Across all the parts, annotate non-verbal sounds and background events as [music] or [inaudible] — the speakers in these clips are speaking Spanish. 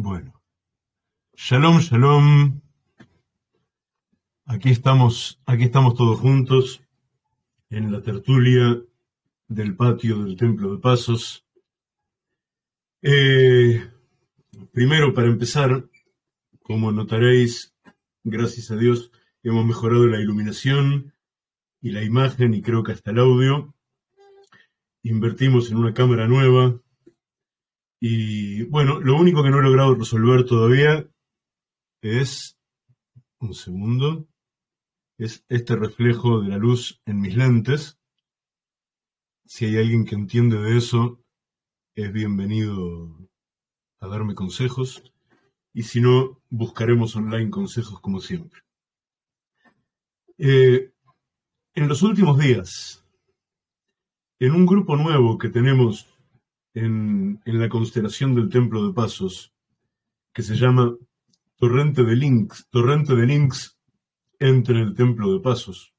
Bueno, shalom, shalom. Aquí estamos, aquí estamos todos juntos en la tertulia del patio del Templo de Pasos. Eh, primero, para empezar, como notaréis, gracias a Dios, hemos mejorado la iluminación y la imagen y creo que hasta el audio. Invertimos en una cámara nueva, y bueno, lo único que no he logrado resolver todavía es, un segundo, es este reflejo de la luz en mis lentes. Si hay alguien que entiende de eso, es bienvenido a darme consejos. Y si no, buscaremos online consejos como siempre. Eh, en los últimos días, en un grupo nuevo que tenemos en, la constelación del Templo de Pasos, que se llama Torrente de Links, Torrente de Links entre el Templo de Pasos,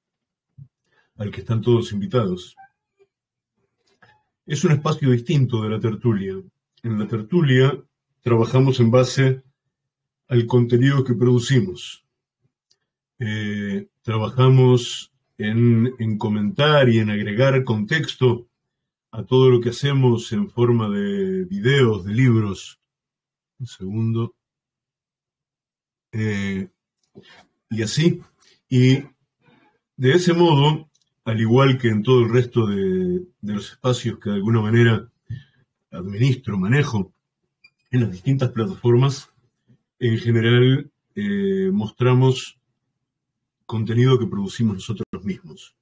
al que están todos invitados. Es un espacio distinto de la tertulia. En la tertulia trabajamos en base al contenido que producimos. Eh, trabajamos en, en comentar y en agregar contexto a todo lo que hacemos en forma de videos, de libros. Un segundo. Eh, y así. Y de ese modo, al igual que en todo el resto de, los espacios que de alguna manera administro, manejo en las distintas plataformas, en general eh, mostramos contenido que producimos nosotros mismos.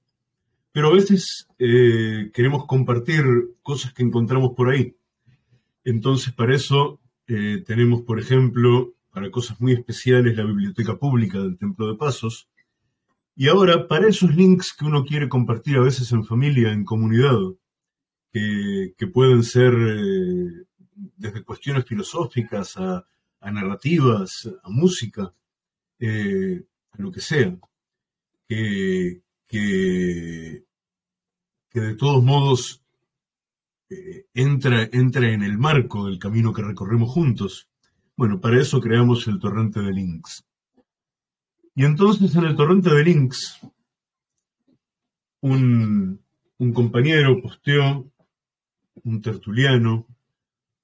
Pero a veces eh, queremos compartir cosas que encontramos por ahí. Entonces, para eso eh, tenemos, por ejemplo, para cosas muy especiales, la biblioteca pública del Templo de Pasos. Y ahora, para esos links que uno quiere compartir a veces en familia, en comunidad, que, pueden ser eh, desde cuestiones filosóficas a, narrativas, a música, a lo que sea, que, que que de todos modos eh, entra, entra en el marco del camino que recorremos juntos. Bueno, para eso creamos el torrente de links. Y entonces en el torrente de links, un, un compañero posteó, un tertuliano,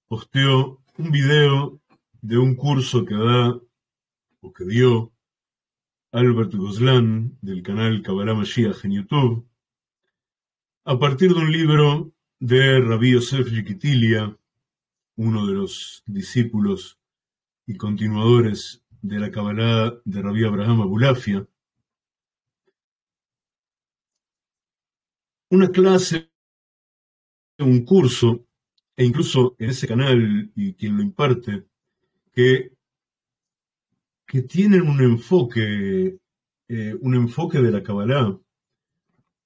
posteó un video de un curso que da o que dio Albert Goslan del canal Kabbalah Mashiach en YouTube, a partir de un libro de Rabbi Yosef Yikitilia, uno de los discípulos y continuadores de la Kabbalah de Rabbi Abraham Abulafia, una clase, un curso, e incluso en ese canal y quien lo imparte, que, que tienen un enfoque, eh, un enfoque de la Kabbalah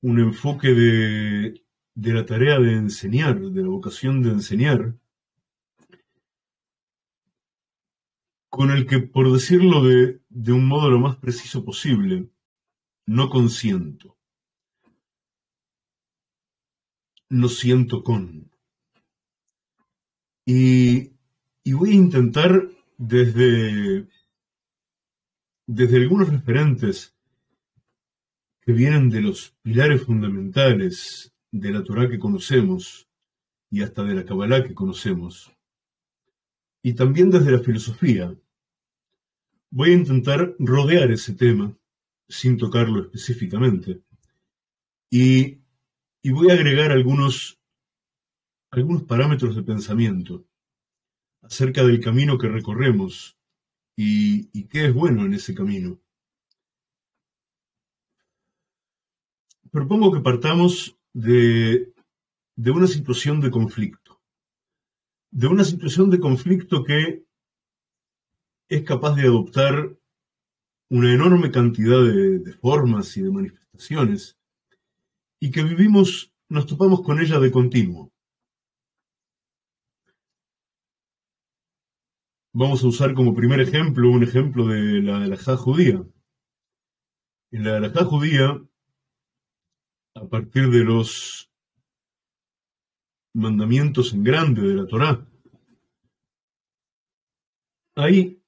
un enfoque de, la tarea de enseñar, de la vocación de enseñar, con el que, por decirlo de, de un modo lo más preciso posible, no consiento. No siento con. Y, y voy a intentar desde, desde algunos referentes que vienen de los pilares fundamentales de la Torah que conocemos y hasta de la Kabbalah que conocemos, y también desde la filosofía. Voy a intentar rodear ese tema sin tocarlo específicamente y, voy a agregar algunos, algunos parámetros de pensamiento acerca del camino que recorremos y, y qué es bueno en ese camino. Propongo que partamos de, una situación de conflicto, de una situación de conflicto que es capaz de adoptar una enorme cantidad de, de, formas y de manifestaciones, y que vivimos, nos topamos con ella de continuo. Vamos a usar como primer ejemplo un ejemplo de la halajá judía. En la halajá judía a partir de los mandamientos en grande de la Torá. hay,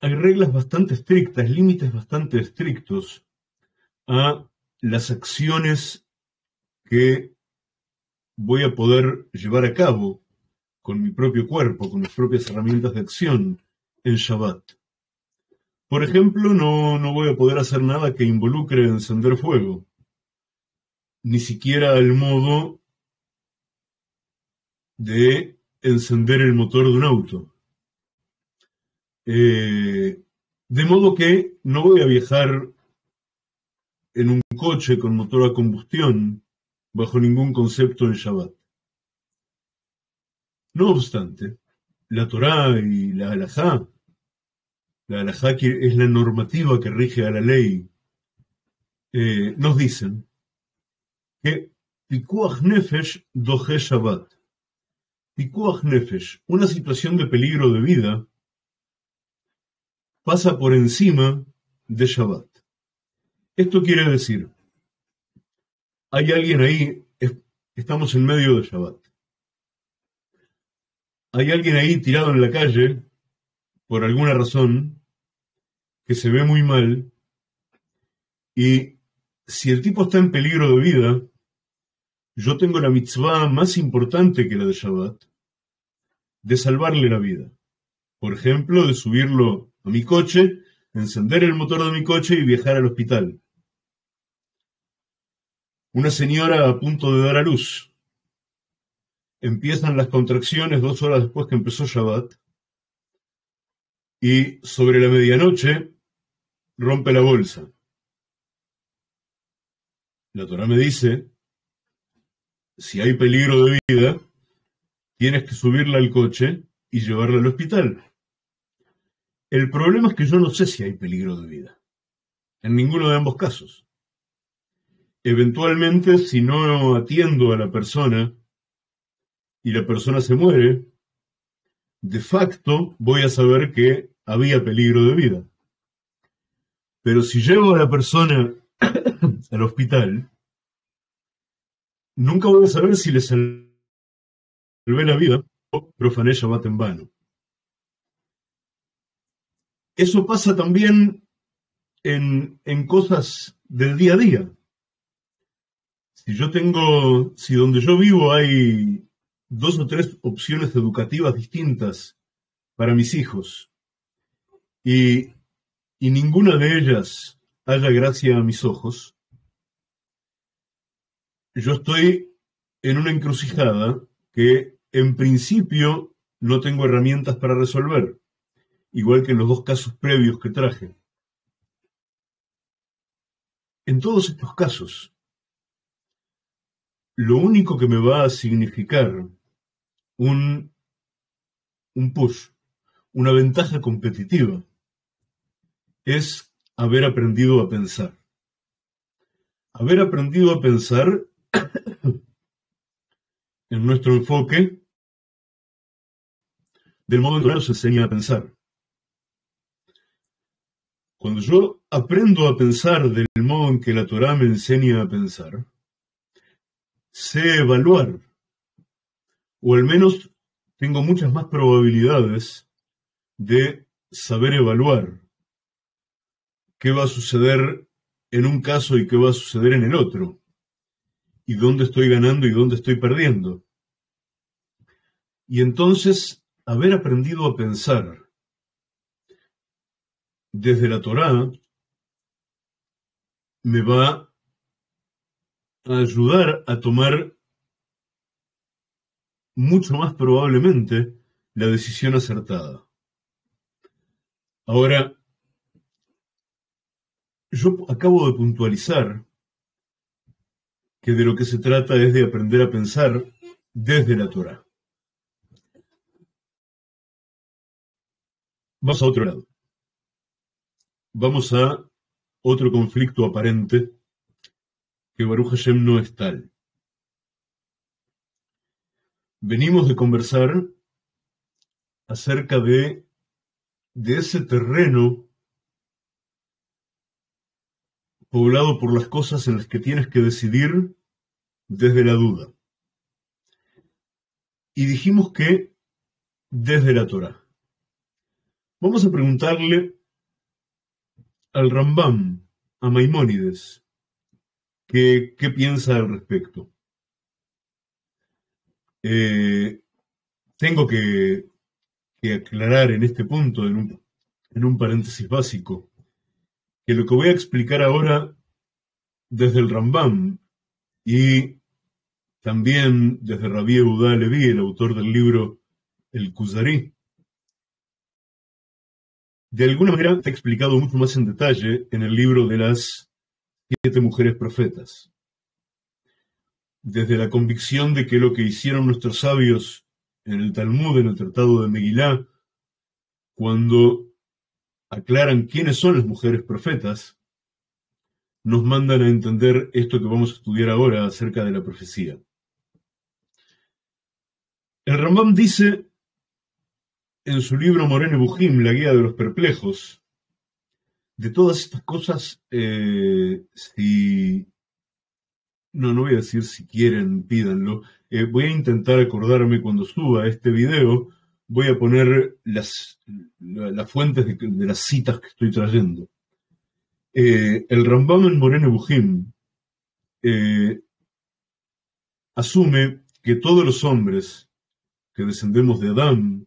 hay reglas bastante estrictas, límites bastante estrictos a las acciones que voy a poder llevar a cabo con mi propio cuerpo, con mis propias herramientas de acción en Shabbat. Por ejemplo, no, no voy a poder hacer nada que involucre encender fuego, ni siquiera al modo de encender el motor de un auto. Eh, de modo que no voy a viajar en un coche con motor a combustión bajo ningún concepto en Shabbat. No obstante, la Torá y la Halajá, la Halajá es la normativa que rige a la ley, eh, nos dicen que Pikuach Nefesh doje Shabbat. Pikuach Nefesh, una situación de peligro de vida, pasa por encima de Shabbat. Esto quiere decir, hay alguien ahí, estamos en medio de Shabbat hay alguien ahí tirado en la calle, por alguna razón, que se ve muy mal, y si el tipo está en peligro de vida, yo tengo la mitzvah más importante que la de Shabbat, de salvarle la vida. Por ejemplo, de subirlo a mi coche, encender el motor de mi coche y viajar al hospital. Una señora a punto de dar a luz empiezan las contracciones dos horas después que empezó Shabbat, y sobre la medianoche rompe la bolsa. La Torah me dice, si hay peligro de vida, tienes que subirla al coche y llevarla al hospital. El problema es que yo no sé si hay peligro de vida, en ninguno de ambos casos. Eventualmente, si no atiendo a la persona y la persona se muere, de facto voy a saber que había peligro de vida. Pero si llevo a la persona [coughs] al hospital, nunca voy a saber si le salvé la vida o profané Shabbat en vano. Eso pasa también en, en cosas del día a día. Si yo tengo, si donde yo vivo hay dos o tres opciones educativas distintas para mis hijos y, y ninguna de ellas haya gracia a mis ojos, yo estoy en una encrucijada que en principio no tengo herramientas para resolver, igual que en los dos casos previos que traje. En todos estos casos, lo único que me va a significar un, un push, una ventaja competitiva, es haber aprendido a pensar. Haber aprendido a pensar en nuestro enfoque del modo en que nos enseña a pensar. Cuando yo aprendo a pensar del modo en que la Torah me enseña a pensar, sé evaluar o al menos tengo muchas más probabilidades de saber evaluar qué va a suceder en un caso y qué va a suceder en el otro, y dónde estoy ganando y dónde estoy perdiendo. Y entonces, haber aprendido a pensar desde la Torá me va a ayudar a tomar mucho más probablemente la decisión acertada. Ahora, yo acabo de puntualizar que de lo que se trata es de aprender a pensar desde la Torah. Vamos a otro lado. Vamos a otro conflicto aparente que Baruch Hashem no es tal venimos de conversar acerca de, de ese terreno poblado por las cosas en las que tienes que decidir desde la duda. Y dijimos que desde la Torah. Vamos a preguntarle al Rambam, a Maimónides, qué, piensa al respecto. Eh, tengo que, aclarar en este punto, en un, en un paréntesis básico, que lo que voy a explicar ahora desde el Rambam y también desde Rabí Eudá Levi, el autor del libro El Kuzari, de alguna manera está explicado mucho más en detalle en el libro de las siete mujeres profetas. Desde la convicción de que lo que hicieron nuestros sabios en el Talmud, en el Tratado de Megilá, cuando aclaran quiénes son las mujeres profetas, nos mandan a entender esto que vamos a estudiar ahora acerca de la profecía. El Rambam dice en su libro Morene Bujim, La Guía de los Perplejos, de todas estas cosas, eh, si... No, no voy a decir si quieren, pídanlo. Eh, voy a intentar acordarme cuando suba este video, voy a poner las, las fuentes de, las citas que estoy trayendo. Eh, el Rambam en Morene Bujim asume que todos los hombres que descendemos de Adán,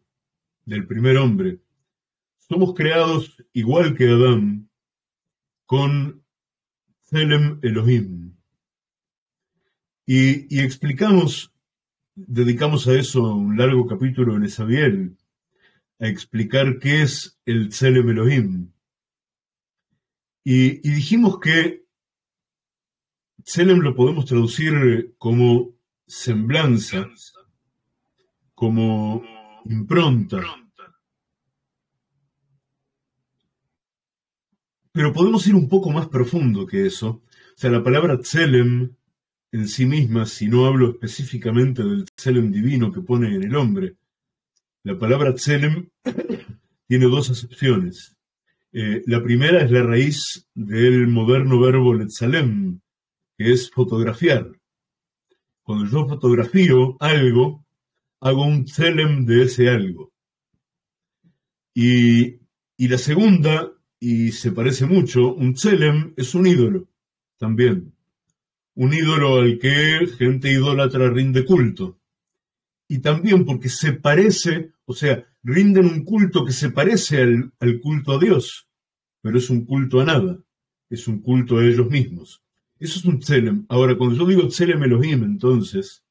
del primer hombre, somos creados igual que Adán, con Zelem Elohim. Y, explicamos, dedicamos a eso un largo capítulo en Esabiel, a explicar qué es el Zelem Elohim. Y, y dijimos que Tselem lo podemos traducir como semblanza, como impronta. Pero podemos ir un poco más profundo que eso. O sea, la palabra tselem en sí misma, si no hablo específicamente del tselem divino que pone en el hombre, la palabra tselem [coughs] tiene dos acepciones. Eh, la primera es la raíz del moderno verbo letzalem, que es fotografiar. Cuando yo fotografío algo, hago un tselem de ese algo. Y, la segunda, y se parece mucho, un tselem es un ídolo también. Un ídolo al que gente idólatra rinde culto. Y también porque se parece, o sea, rinden un culto que se parece al, al culto a Dios, pero es un culto a nada, es un culto a ellos mismos. Eso es un tselem. Ahora, cuando yo digo tselem Elohim, entonces,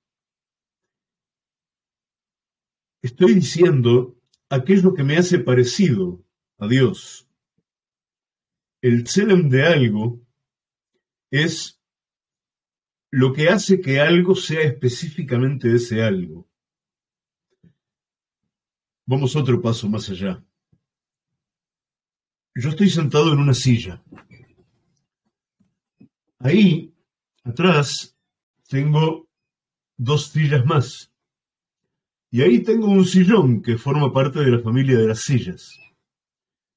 Estoy diciendo aquello que me hace parecido a Dios. El tselem de algo es lo que hace que algo sea específicamente ese algo. Vamos otro paso más allá. Yo estoy sentado en una silla. Ahí, atrás, tengo dos sillas más. Y ahí tengo un sillón que forma parte de la familia de las sillas.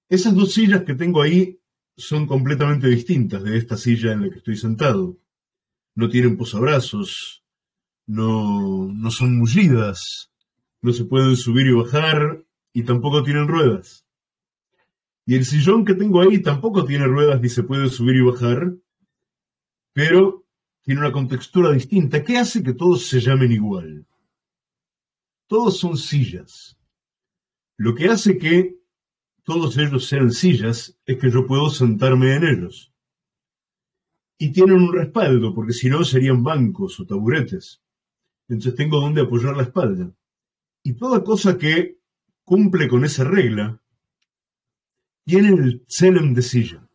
Esas dos sillas que tengo ahí son completamente distintas de esta silla en la que estoy sentado. No tienen posabrazos, no, no son mullidas, no se pueden subir y bajar y tampoco tienen ruedas. Y el sillón que tengo ahí tampoco tiene ruedas ni se puede subir y bajar, pero tiene una contextura distinta que hace que todos se llamen igual. Todos son sillas. Lo que hace que todos ellos sean sillas es que yo puedo sentarme en ellos. Y tienen un respaldo, porque si no serían bancos o taburetes. Entonces tengo donde apoyar la espalda. Y toda cosa que cumple con esa regla tiene el tselem de silla.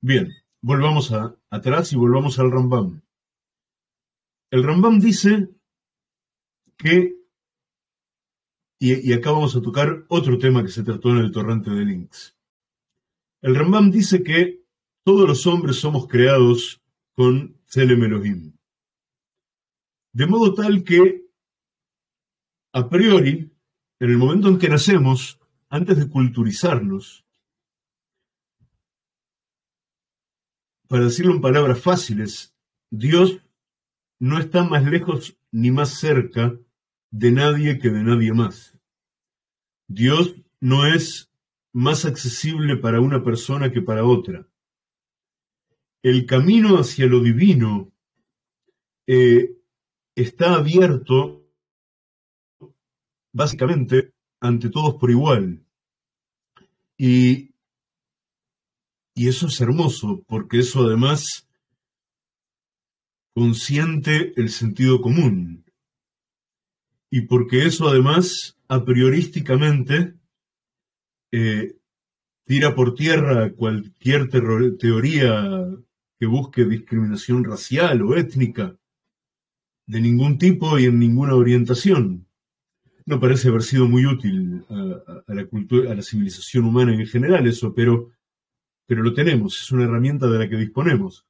Bien, volvamos atrás y volvamos al Rambam. El Rambam dice que, y, acá vamos a tocar otro tema que se trató en el torrente de Links. El Rambam dice que todos los hombres somos creados con Tselem. De modo tal que, a priori, en el momento en que nacemos, antes de culturizarnos, para decirlo en palabras fáciles, Dios no está más lejos ni más cerca de nadie que de nadie más. Dios no es más accesible para una persona que para otra. El camino hacia lo divino eh, está abierto básicamente ante todos por igual. Y, y eso es hermoso, porque eso además consiente el sentido común. Y porque eso además, a priorísticamente, eh, tira por tierra cualquier teoría que busque discriminación racial o étnica de ningún tipo y en ninguna orientación. No parece haber sido muy útil a, la cultura, a la civilización humana en general eso, pero, pero lo tenemos, es una herramienta de la que disponemos.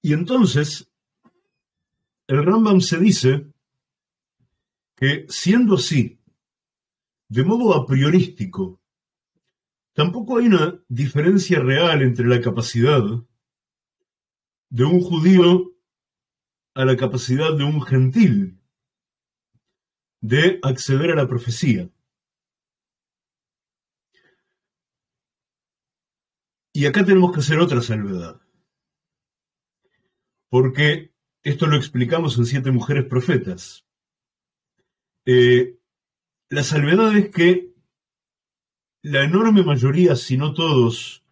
Y entonces, el Rambam se dice que siendo así, de modo a priorístico, tampoco hay una diferencia real entre la capacidad de un judío a la capacidad de un gentil de acceder a la profecía. Y acá tenemos que hacer otra salvedad, porque esto lo explicamos en Siete Mujeres Profetas. Eh, la salvedad es que la enorme mayoría, si no todos,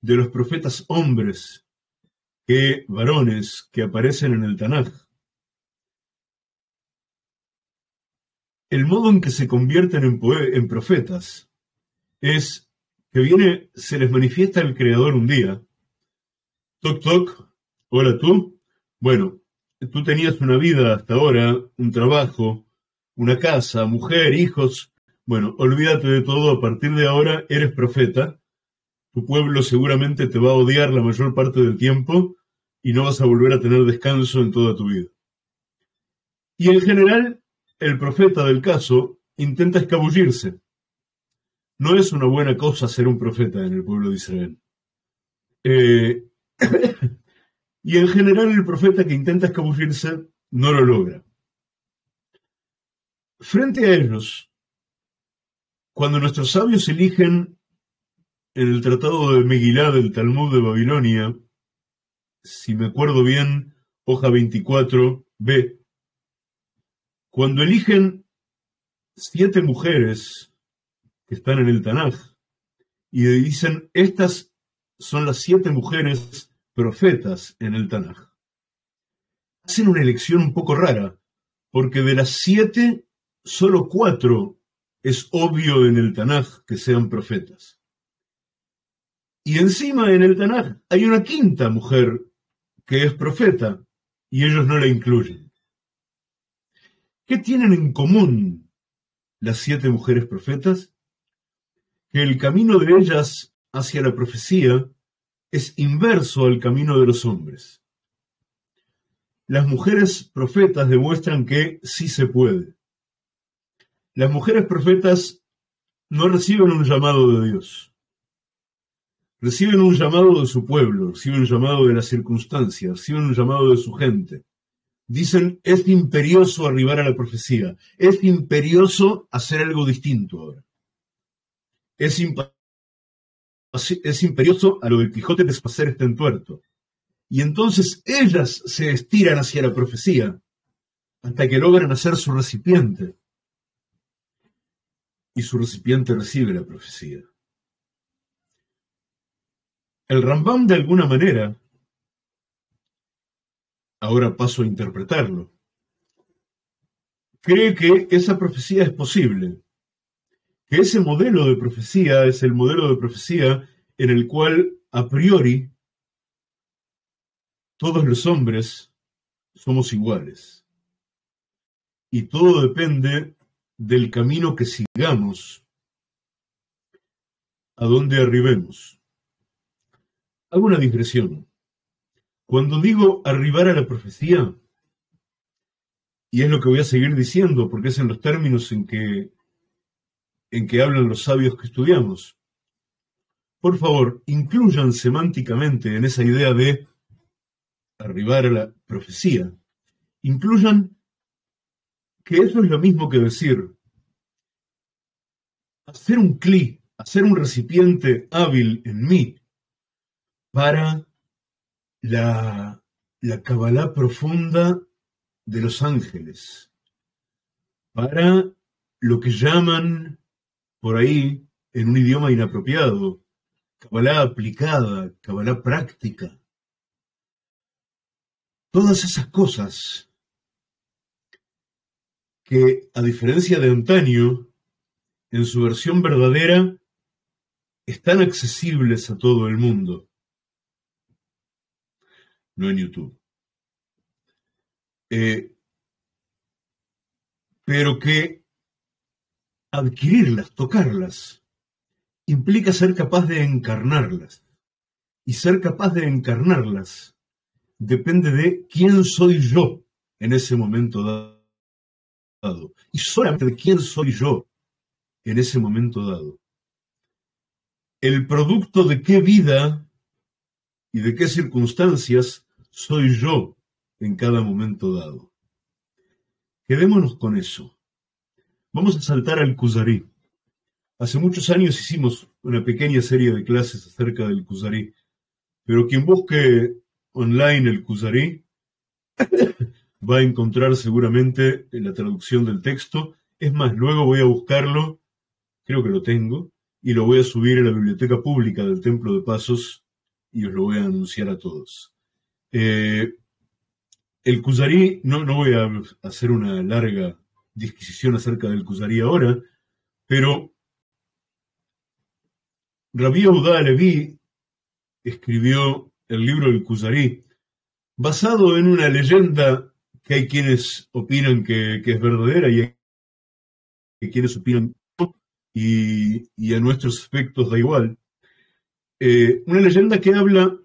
de los profetas hombres, que varones que aparecen en el Tanaj, el modo en que se convierten en, en profetas es que viene, se les manifiesta el Creador un día. Toc, toc, hola tú. Bueno, tú tenías una vida hasta ahora, un trabajo, una casa, mujer, hijos. Bueno, olvídate de todo, a partir de ahora eres profeta. Tu pueblo seguramente te va a odiar la mayor parte del tiempo y no vas a volver a tener descanso en toda tu vida. Y en general, el profeta del caso intenta escabullirse. No es una buena cosa ser un profeta en el pueblo de Israel. Eh, y en general el profeta que intenta escabullirse no lo logra. Frente a ellos, cuando nuestros sabios eligen en el Tratado de Megilá del Talmud de Babilonia, si me acuerdo bien, hoja 24b, cuando eligen siete mujeres que están en el Tanaj y dicen, estas son las siete mujeres profetas en el Tanaj. Hacen una elección un poco rara, porque de las siete solo cuatro es obvio en el Tanaj que sean profetas. Y encima en el Tanaj hay una quinta mujer que es profeta y ellos no la incluyen. ¿Qué tienen en común las siete mujeres profetas? Que el camino de ellas hacia la profecía es inverso al camino de los hombres. Las mujeres profetas demuestran que sí se puede. Las mujeres profetas no reciben un llamado de Dios. Reciben un llamado de su pueblo, reciben un llamado de las circunstancias, reciben un llamado de su gente. Dicen, es imperioso arribar a la profecía, es imperioso hacer algo distinto ahora. Es, es imperioso a lo del Quijote despacer este entuerto. Y entonces ellas se estiran hacia la profecía hasta que logran hacer su recipiente y su recipiente recibe la profecía. El Rambam de alguna manera, ahora paso a interpretarlo, cree que esa profecía es posible, que ese modelo de profecía es el modelo de profecía en el cual a priori todos los hombres somos iguales. Y todo depende del camino que sigamos a donde arribemos. Hago una digresión. Cuando digo arribar a la profecía, y es lo que voy a seguir diciendo, porque es en los términos en que, en que hablan los sabios que estudiamos, por favor, incluyan semánticamente en esa idea de arribar a la profecía, incluyan que eso es lo mismo que decir, hacer un cli, hacer un recipiente hábil en mí para la, la cabalá profunda de los ángeles, para lo que llaman por ahí, en un idioma inapropiado, cabalá aplicada, cabalá práctica. Todas esas cosas que, a diferencia de antaño, en su versión verdadera, están accesibles a todo el mundo. No en YouTube. Eh, pero que adquirirlas, tocarlas, implica ser capaz de encarnarlas. Y ser capaz de encarnarlas depende de quién soy yo en ese momento dado. Y solamente de quién soy yo en ese momento dado. El producto de qué vida y de qué circunstancias soy yo en cada momento dado. Quedémonos con eso. Vamos a saltar al Kuzari. Hace muchos años hicimos una pequeña serie de clases acerca del Kuzari, pero quien busque online el Kuzari [laughs] va a encontrar seguramente la traducción del texto. Es más, luego voy a buscarlo, creo que lo tengo, y lo voy a subir a la biblioteca pública del Templo de Pasos y os lo voy a anunciar a todos. Eh, el Kuzari, no, no voy a hacer una larga disquisición acerca del Kuzari ahora, pero Rabbi Audá escribió el libro del Kuzari basado en una leyenda que hay quienes opinan que, es verdadera y hay quienes opinan y, y a nuestros efectos da igual. Eh, una leyenda que habla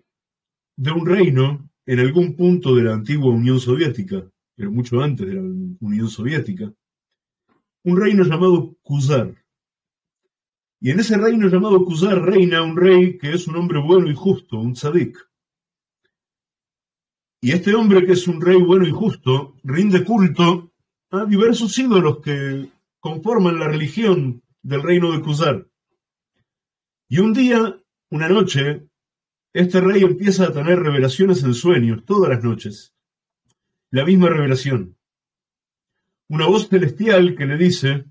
de un reino en algún punto de la antigua Unión Soviética, pero mucho antes de la Unión Soviética, un reino llamado Kuzar. Y en ese reino llamado Kuzar reina un rey que es un hombre bueno y justo, un tzadik. Y este hombre que es un rey bueno y justo rinde culto a diversos ídolos que conforman la religión del reino de Kuzar. Y un día, una noche, este rey empieza a tener revelaciones en sueños, todas las noches. La misma revelación. Una voz celestial que le dice,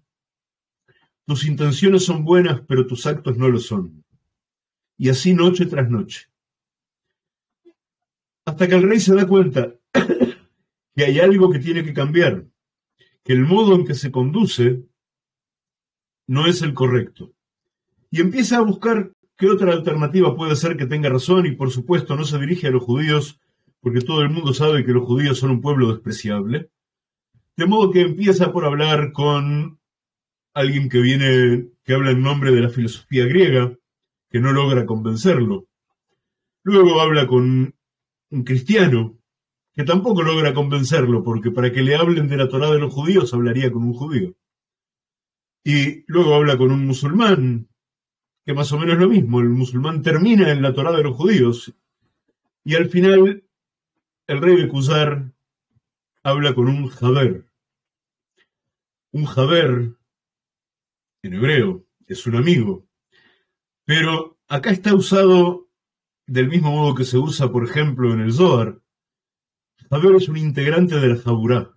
tus intenciones son buenas, pero tus actos no lo son. Y así noche tras noche. Hasta que el rey se da cuenta [coughs] que hay algo que tiene que cambiar, que el modo en que se conduce no es el correcto. Y empieza a buscar ¿Qué otra alternativa puede ser que tenga razón? Y por supuesto no se dirige a los judíos, porque todo el mundo sabe que los judíos son un pueblo despreciable. De modo que empieza por hablar con alguien que viene, que habla en nombre de la filosofía griega, que no logra convencerlo. Luego habla con un cristiano, que tampoco logra convencerlo, porque para que le hablen de la Torá de los judíos hablaría con un judío. Y luego habla con un musulmán, que más o menos lo mismo. El musulmán termina en la Torá de los judíos y al final el rey de Kuzar habla con un Jaber. Un Jaber, en hebreo, es un amigo. Pero acá está usado del mismo modo que se usa, por ejemplo, en el Zohar. Jaber es un integrante de la Jaburá,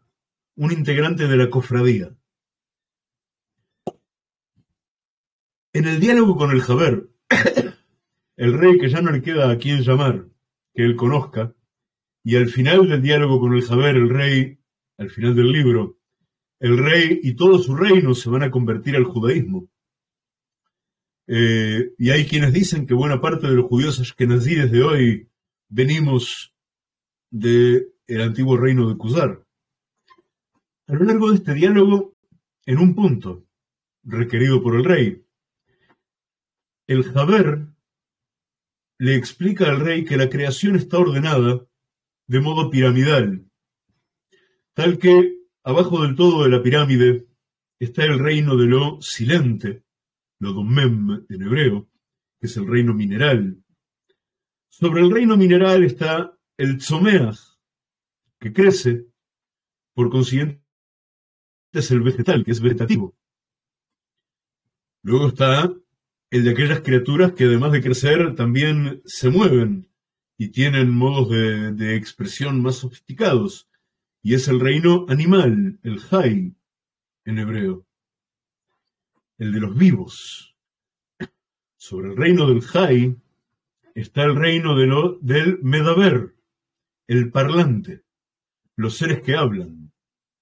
un integrante de la cofradía. En el diálogo con el Jaber, [coughs] el rey que ya no le queda a quien llamar, que él conozca, y al final del diálogo con el Jaber, el rey, al final del libro, el rey y todo su reino se van a convertir al judaísmo. Eh, y hay quienes dicen que buena parte de los judíos que nací desde hoy venimos del antiguo reino de Kuzar. A lo largo de este diálogo, en un punto, requerido por el rey, el Jaber le explica al rey que la creación está ordenada de modo piramidal, tal que abajo del todo de la pirámide está el reino de lo silente, lo domem en hebreo, que es el reino mineral. Sobre el reino mineral está el tzomeach, que crece, por consiguiente es el vegetal, que es vegetativo. Luego está el de aquellas criaturas que además de crecer también se mueven y tienen modos de, expresión más sofisticados. Y es el reino animal, el Jai en hebreo, el de los vivos. Sobre el reino del Jai está el reino de del Medaber, el parlante, los seres que hablan,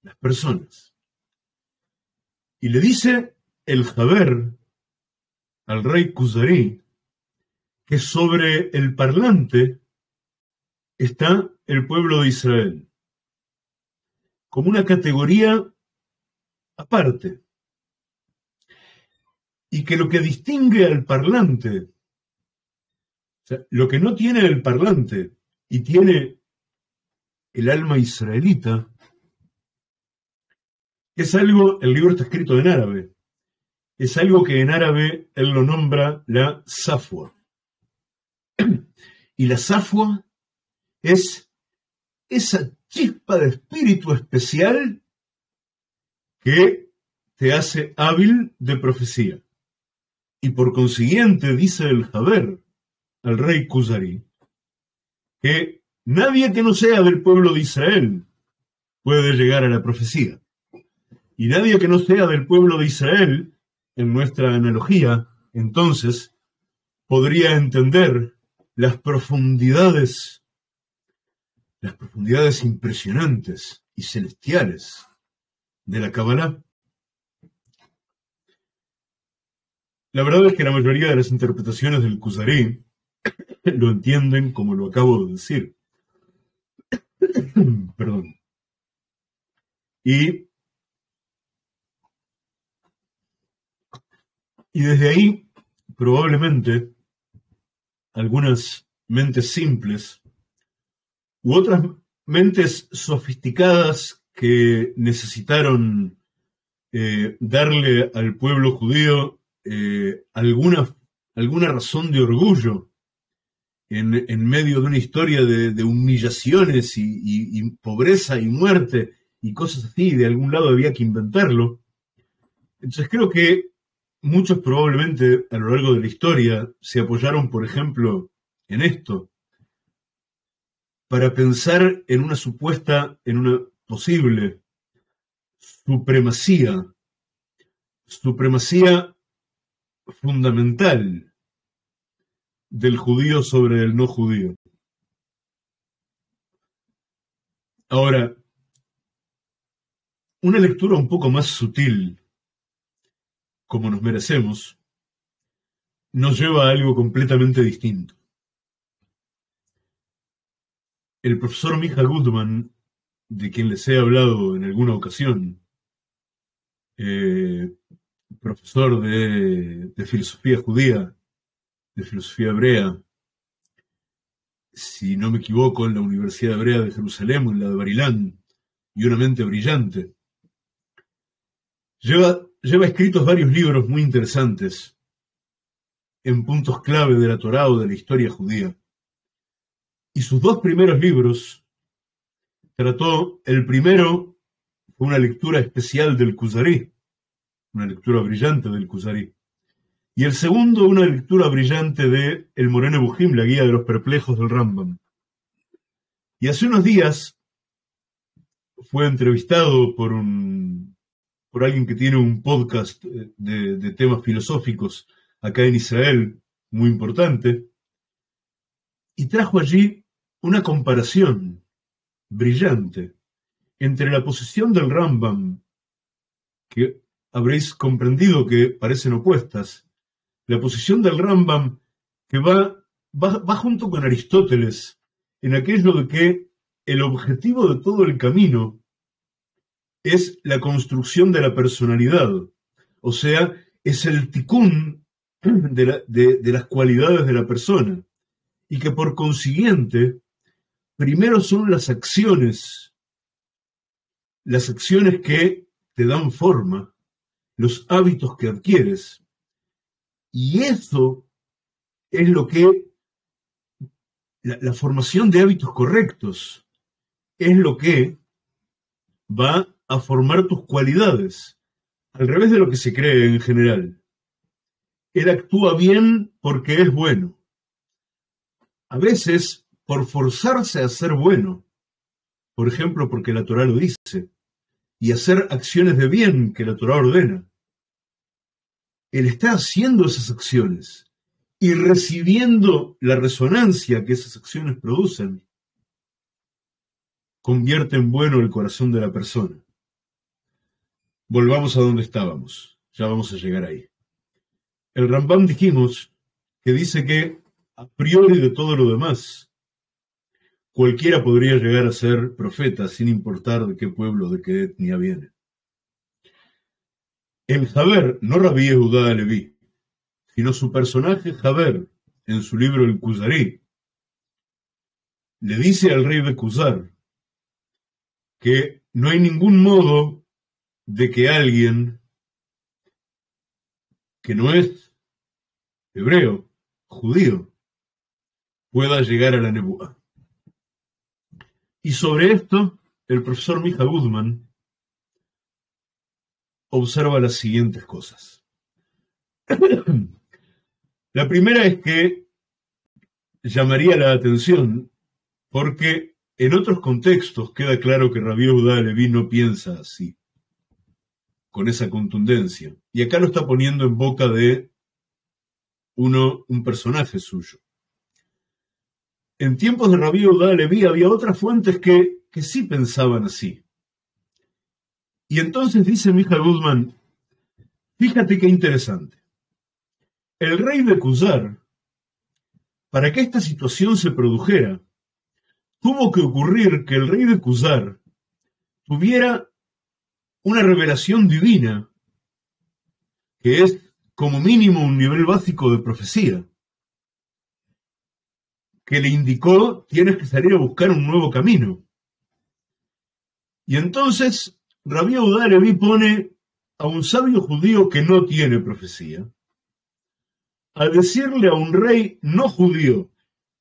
las personas. Y le dice el Jaber al rey Kuzari que sobre el parlante está el pueblo de Israel, como una categoría aparte. Y que lo que distingue al parlante, o sea, lo que no tiene el parlante y tiene el alma israelita, es algo, el libro está escrito en árabe, es algo que en árabe él lo nombra la safua. [clears throat] Y la safua es esa chispa de espíritu especial que te hace hábil de profecía. Y por consiguiente, dice el Jaber al rey Kuzari, que nadie que no sea del pueblo de Israel puede llegar a la profecía. Y nadie que no sea del pueblo de Israel, en nuestra analogía, entonces, podría entender las profundidades las profundidades impresionantes y celestiales de la Kabbalah. La verdad es que la mayoría de las interpretaciones del Kuzari [clears throat] lo entienden como lo acabo de decir. [clears throat] Perdón. Y, y desde ahí, probablemente, algunas mentes simples u otras mentes sofisticadas que necesitaron eh, darle al pueblo judío eh, alguna, alguna razón de orgullo en, medio de una historia de, humillaciones y, pobreza y muerte y cosas así, de algún lado había que inventarlo. Entonces creo que muchos probablemente a lo largo de la historia se apoyaron, por ejemplo, en esto, para pensar en una supuesta, en una posible supremacía, supremacía fundamental del judío sobre el no judío. Ahora, una lectura un poco más sutil, como nos merecemos, nos lleva a algo completamente distinto. El profesor Mija Goodman, de quien les he hablado en alguna ocasión, eh, profesor de, filosofía judía, de filosofía hebrea, si no me equivoco, en la Universidad Hebrea de Jerusalén, en la de Barilán, y una mente brillante. Lleva, lleva escritos varios libros muy interesantes en puntos clave de la Torá o de la historia judía. Y sus dos primeros libros trató, el primero fue una lectura especial del Kuzari, una lectura brillante del Kuzari. Y el segundo, una lectura brillante de El Moreno Bujim, la guía de los perplejos del Rambam. Y hace unos días fue entrevistado por un por alguien que tiene un podcast de, de temas filosóficos acá en Israel, muy importante, y trajo allí una comparación brillante entre la posición del Rambam, que habréis comprendido que parecen opuestas, la posición del Rambam que va, junto con Aristóteles en aquello de que el objetivo de todo el camino es la construcción de la personalidad, o sea, es el ticún de las cualidades de la persona, y que por consiguiente primero son las acciones, las acciones que te dan forma, los hábitos que adquieres. Y eso es lo que, la, formación de hábitos correctos, es lo que va a formar tus cualidades, al revés de lo que se cree en general. Él actúa bien porque es bueno. A veces por forzarse a ser bueno, por ejemplo porque la Torah lo dice, y hacer acciones de bien que la Torah ordena. Él está haciendo esas acciones y recibiendo la resonancia que esas acciones producen, convierte en bueno el corazón de la persona. Volvamos a donde estábamos, ya vamos a llegar ahí. El Rambam dijimos que dice que a priori de todo lo demás, cualquiera podría llegar a ser profeta sin importar de qué pueblo, de qué etnia viene. El Jaber, no Rabí Judá Leví, sino su personaje Jaber, en su libro El Kuzarí, le dice al rey de Kuzar que no hay ningún modo de que alguien que no es hebreo, judío, pueda llegar a la Nebuá. Y sobre esto, el profesor Mija Guzmán observa las siguientes cosas. [clears throat] La primera es que llamaría la atención porque en otros contextos queda claro que Rabí Leví no piensa así, con esa contundencia. Y acá lo está poniendo en boca de uno, un personaje suyo en tiempos de Rabí Udá Leví había otras fuentes que, que sí pensaban así. Y entonces dice Mija Guzmán, fíjate qué interesante. El rey de Cusar, para que esta situación se produjera, tuvo que ocurrir que el rey de Cusar tuviera una revelación divina, que es como mínimo un nivel básico de profecía que le indicó, tienes que salir a buscar un nuevo camino. Y entonces Rabí Levi pone a un sabio judío que no tiene profecía, a decirle a un rey no judío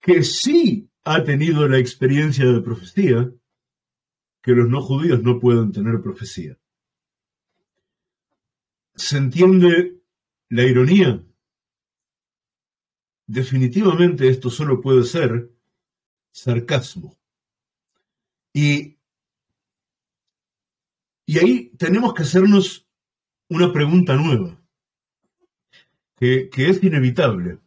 que sí ha tenido la experiencia de profecía, que los no judíos no pueden tener profecía. ¿Se entiende la ironía? Definitivamente esto solo puede ser sarcasmo. Y, y ahí tenemos que hacernos una pregunta nueva, que, es inevitable.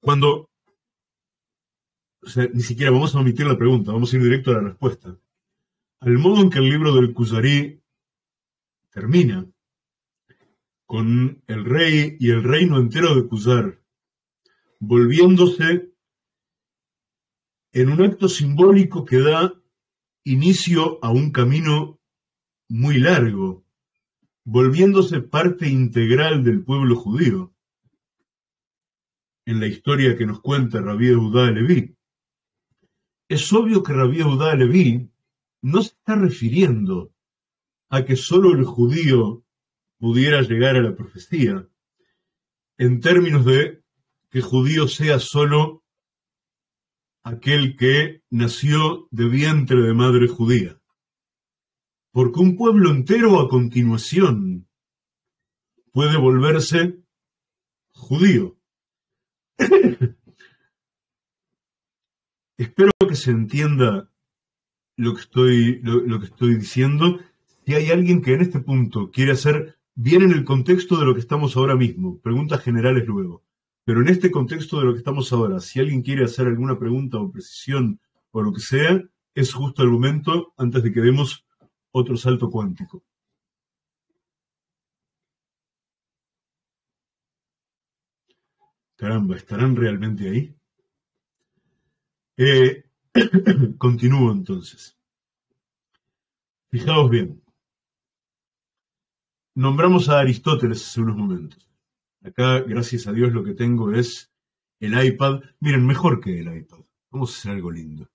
Cuando ni siquiera vamos a omitir la pregunta, vamos a ir directo a la respuesta. Al modo en que el libro del Kuzari termina con el rey y el reino entero de Cusar volviéndose en un acto simbólico que da inicio a un camino muy largo, volviéndose parte integral del pueblo judío. En la historia que nos cuenta Rabí Eudá Leví, es obvio que Rabí Eudá Leví no se está refiriendo a que solo el judío pudiera llegar a la profecía, en términos de que judío sea solo aquel que nació de vientre de madre judía. Porque un pueblo entero a continuación puede volverse judío. [coughs] Espero que se entienda lo que estoy, lo que estoy diciendo si hay alguien que en este punto quiere hacer bien en el contexto de lo que estamos ahora mismo, preguntas generales luego, pero en este contexto de lo que estamos ahora, si alguien quiere hacer alguna pregunta o precisión o lo que sea, es justo el momento antes de que demos otro salto cuántico. Caramba, ¿estarán realmente ahí? Eh, [coughs] continúo entonces. Fijaos bien. Nombramos a Aristóteles hace unos momentos. Acá, gracias a Dios, lo que tengo es el iPad. Miren, mejor que el iPad. Vamos a hacer algo lindo.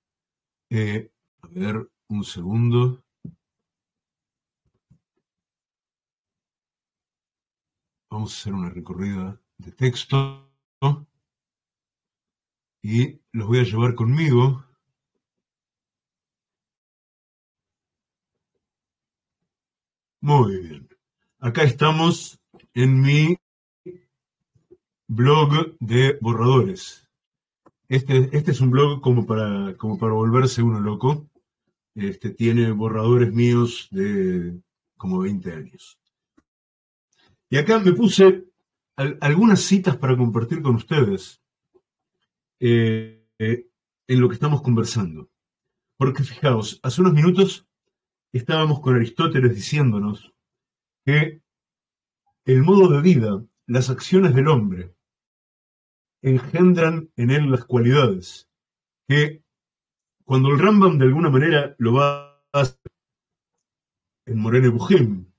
Eh, a ver, un segundo. Vamos a hacer una recorrida de texto. y los voy a llevar conmigo. Muy bien. Acá estamos en mi blog de borradores. Este, este es un blog como para, como para volverse uno loco. Este, tiene borradores míos de como 20 años. Y acá me puse algunas citas para compartir con ustedes eh, eh, en lo que estamos conversando. Porque fijaos, hace unos minutos estábamos con Aristóteles diciéndonos que el modo de vida, las acciones del hombre, engendran en él las cualidades que cuando el Rambam de alguna manera lo va a hacer en Morene Bujim,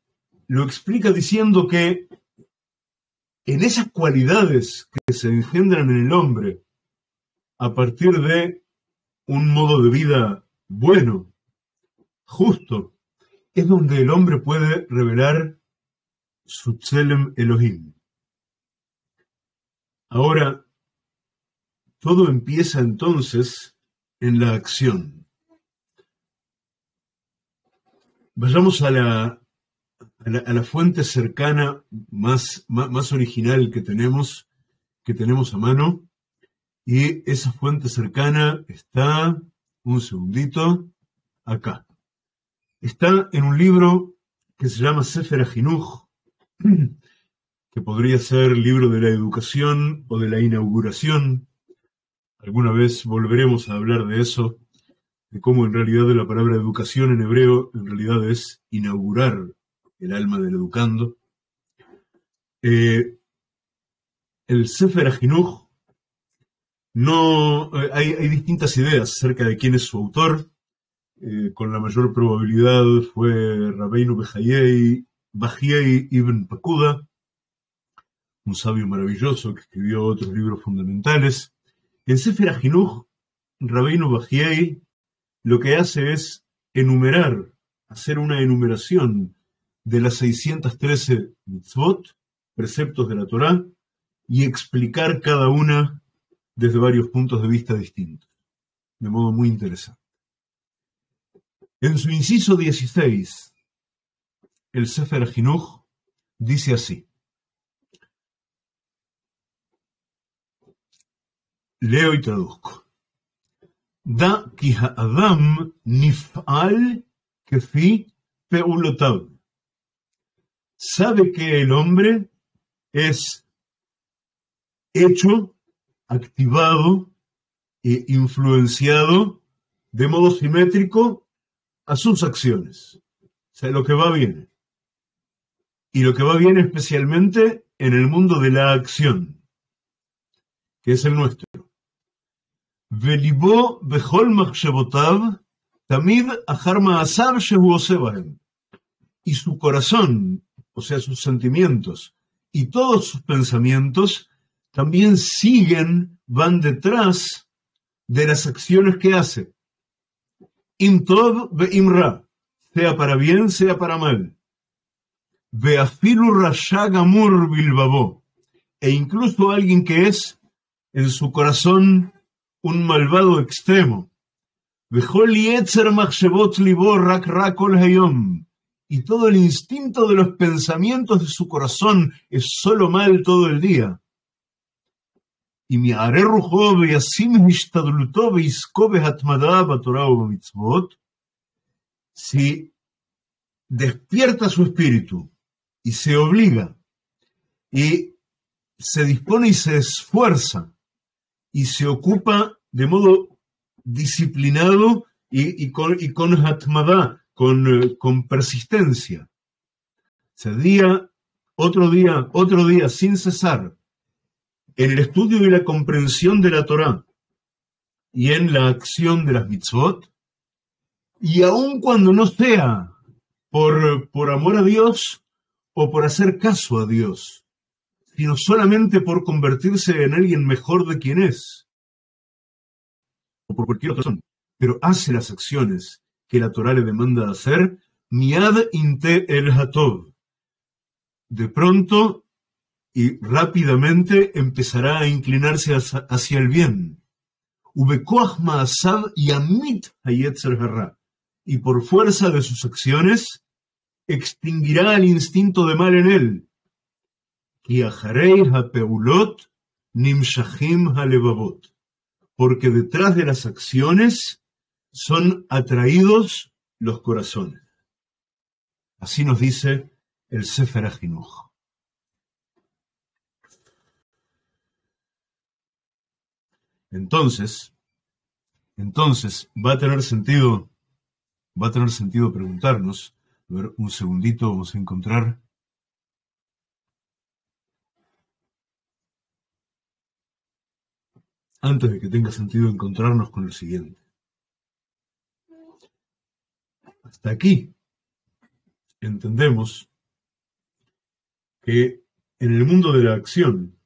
lo explica diciendo que en esas cualidades que se engendran en el hombre a partir de un modo de vida bueno, justo, es donde el hombre puede revelar Tselem Elohim. Ahora, todo empieza entonces en la acción. Vayamos a la, a la, fuente cercana más, más, original que tenemos, que tenemos a mano, y esa fuente cercana está, un segundito, acá. Está en un libro que se llama Sefer Ajinuj, [clears throat] que podría ser libro de la educación o de la inauguración. Alguna vez volveremos a hablar de eso, de cómo en realidad la palabra educación en hebreo en realidad es inaugurar el alma del educando. Eh, el Sefer Ajinuj no, eh, hay, distintas ideas acerca de quién es su autor. Eh, con la mayor probabilidad fue Rabbeinu Bajiyei ibn Pakuda, un sabio maravilloso que escribió otros libros fundamentales. En Sefer Ajinuj, Rabbeinu Bajiyei lo que hace es enumerar, hacer una enumeración de las 613 mitzvot, preceptos de la Torá, y explicar cada una desde varios puntos de vista distintos, de modo muy interesante. En su inciso 16, el Sefer Jinuj dice así. Leo y traduzco. Da ki ha'adam nif'al kefi peulotav. Sabe que el hombre es hecho activado e influenciado de modo simétrico a sus acciones. O sea, lo que va bien. Y lo que va bien especialmente en el mundo de la acción, que es el nuestro. tamid Y su corazón, o sea, sus sentimientos, y todos sus pensamientos también siguen, van detrás de las acciones que hace. Ve imra, sea para bien, sea para mal. Beafilu rashagamur bilbabo, e incluso alguien que es en su corazón un malvado extremo. Y todo el instinto de los pensamientos de su corazón es solo mal todo el día. Y mi si despierta su espíritu y se obliga y se dispone y se esfuerza y se ocupa de modo disciplinado y, con, y con con, con persistencia. O día, otro día, otro día, sin cesar, en el estudio y la comprensión de la Torá y en la acción de las mitzvot, y aun cuando no sea por, por amor a Dios o por hacer caso a Dios, sino solamente por convertirse en alguien mejor de quien es, o por cualquier otra razón, pero hace las acciones que la Torah le demanda hacer, miad inte el hatov. De pronto y rápidamente empezará a inclinarse hacia el bien. maasav yamit hayetzer y por fuerza de sus acciones extinguirá el instinto de mal en él. Porque detrás de las acciones son atraídos los corazones. Así nos dice el Sefer Ajinuj. Entonces, entonces va a tener sentido, va a tener sentido preguntarnos, a ver, un segundito, vamos a encontrar. Antes de que tenga sentido encontrarnos con el siguiente. Hasta aquí entendemos que en el mundo de la acción,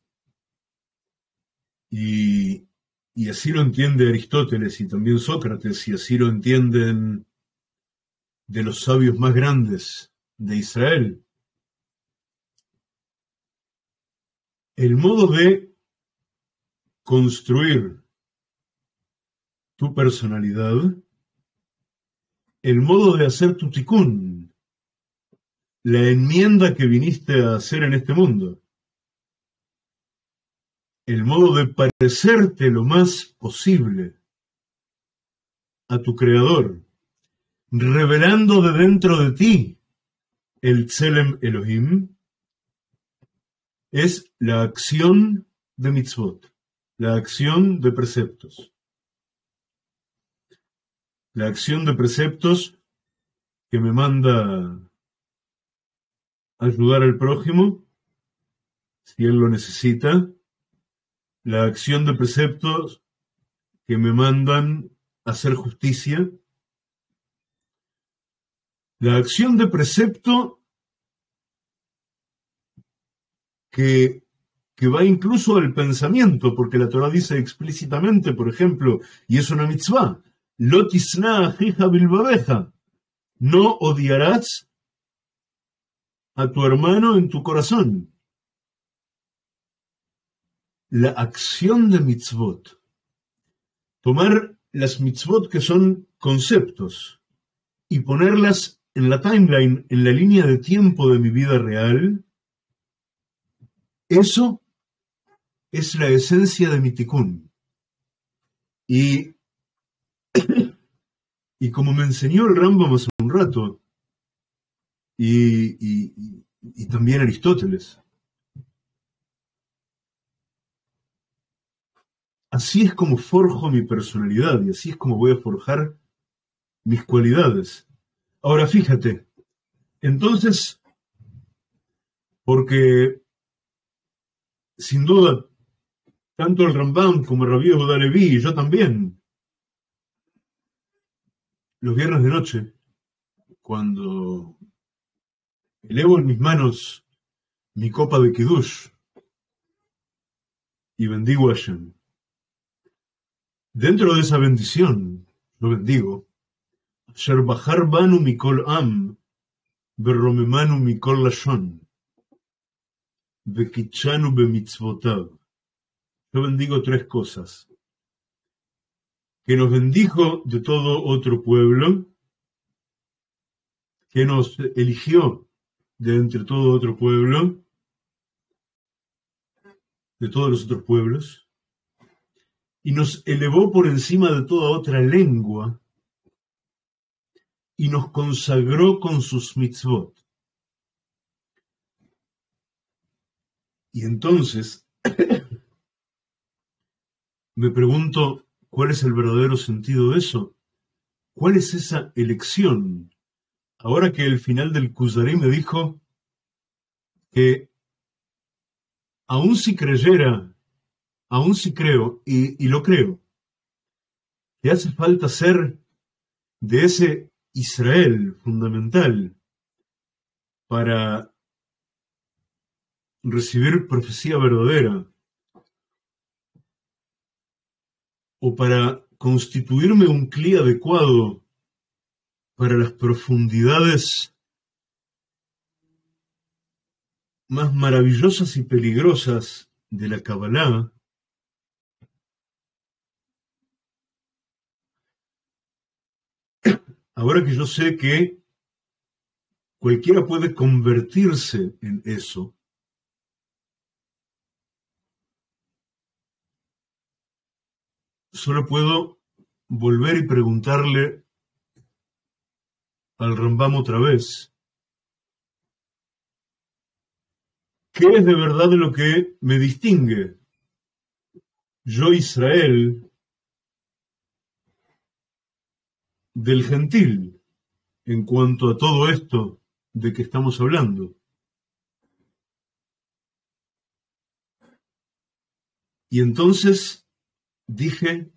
y, y así lo entiende Aristóteles y también Sócrates, y así lo entienden de los sabios más grandes de Israel, el modo de construir tu personalidad, el modo de hacer tu ticún, la enmienda que viniste a hacer en este mundo. El modo de parecerte lo más posible a tu Creador, revelando de dentro de ti el Tselem Elohim, es la acción de mitzvot, la acción de preceptos. La acción de preceptos que me manda ayudar al prójimo, si él lo necesita, la acción de preceptos que me mandan hacer justicia, la acción de precepto que, que va incluso al pensamiento, porque la Torah dice explícitamente, por ejemplo, y es una mitzvah, lotisna bilbabeja, no odiarás a tu hermano en tu corazón. La acción de mitzvot. Tomar las mitzvot que son conceptos y ponerlas en la timeline, en la línea de tiempo de mi vida real, eso es la esencia de mi tikkun. Y, [coughs] y como me enseñó el Rambam hace un rato, y, también Aristóteles. Así es como forjo mi personalidad y así es como voy a forjar mis cualidades. Ahora fíjate, entonces, porque sin duda, tanto el Rambam como el Rabí y yo también, los viernes de noche, cuando Elevo en mis manos mi copa de Kiddush y bendigo a Hashem. Dentro de esa bendición, lo bendigo. Asher Bahar Banu Mikol Am, Berromemanu Mikol Lashon, Bekichanu Bemitzvotav. Yo bendigo tres cosas. Que nos bendijo de todo otro pueblo, que nos eligió de entre todo otro pueblo, de todos los otros pueblos, y nos elevó por encima de toda otra lengua y nos consagró con sus mitzvot. Y entonces [coughs] me pregunto, ¿cuál es el verdadero sentido de eso? ¿Cuál es esa elección ahora que el final del Kuzari me dijo que aún si creyera, aún si creo, y, y lo creo, que hace falta ser de ese Israel fundamental para recibir profecía verdadera o para constituirme un clí adecuado para las profundidades más maravillosas y peligrosas de la Kabbalah, ahora que yo sé que cualquiera puede convertirse en eso, solo puedo volver y preguntarle al Rambam otra vez, ¿qué es de verdad lo que me distingue? Yo, Israel, del gentil en cuanto a todo esto de que estamos hablando. Y entonces dije,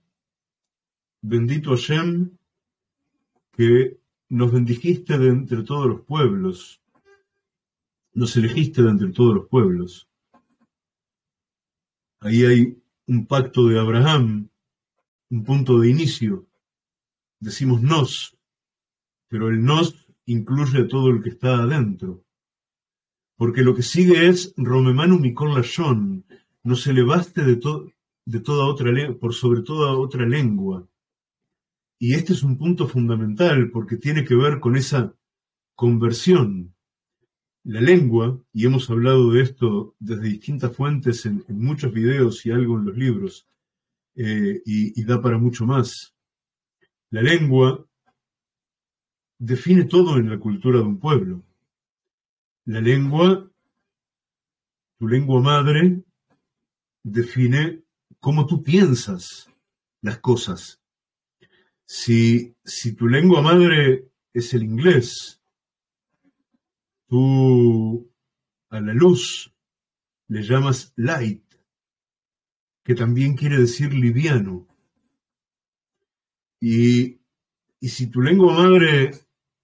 bendito Hashem, que nos bendijiste de entre todos los pueblos, nos elegiste de entre todos los pueblos. Ahí hay un pacto de Abraham, un punto de inicio. Decimos nos, pero el nos incluye a todo el que está adentro. Porque lo que sigue es Romemanu Mikol Lashon, no se le baste de, de toda otra por sobre toda otra lengua. Y este es un punto fundamental porque tiene que ver con esa conversión. La lengua, y hemos hablado de esto desde distintas fuentes en, muchos videos y algo en los libros, eh, y da para mucho más. La lengua define todo en la cultura de un pueblo. La lengua, tu lengua madre, define cómo tú piensas las cosas. Si, si tu lengua madre es el inglés, tú a la luz le llamas light, que también quiere decir liviano. Y, y si tu lengua madre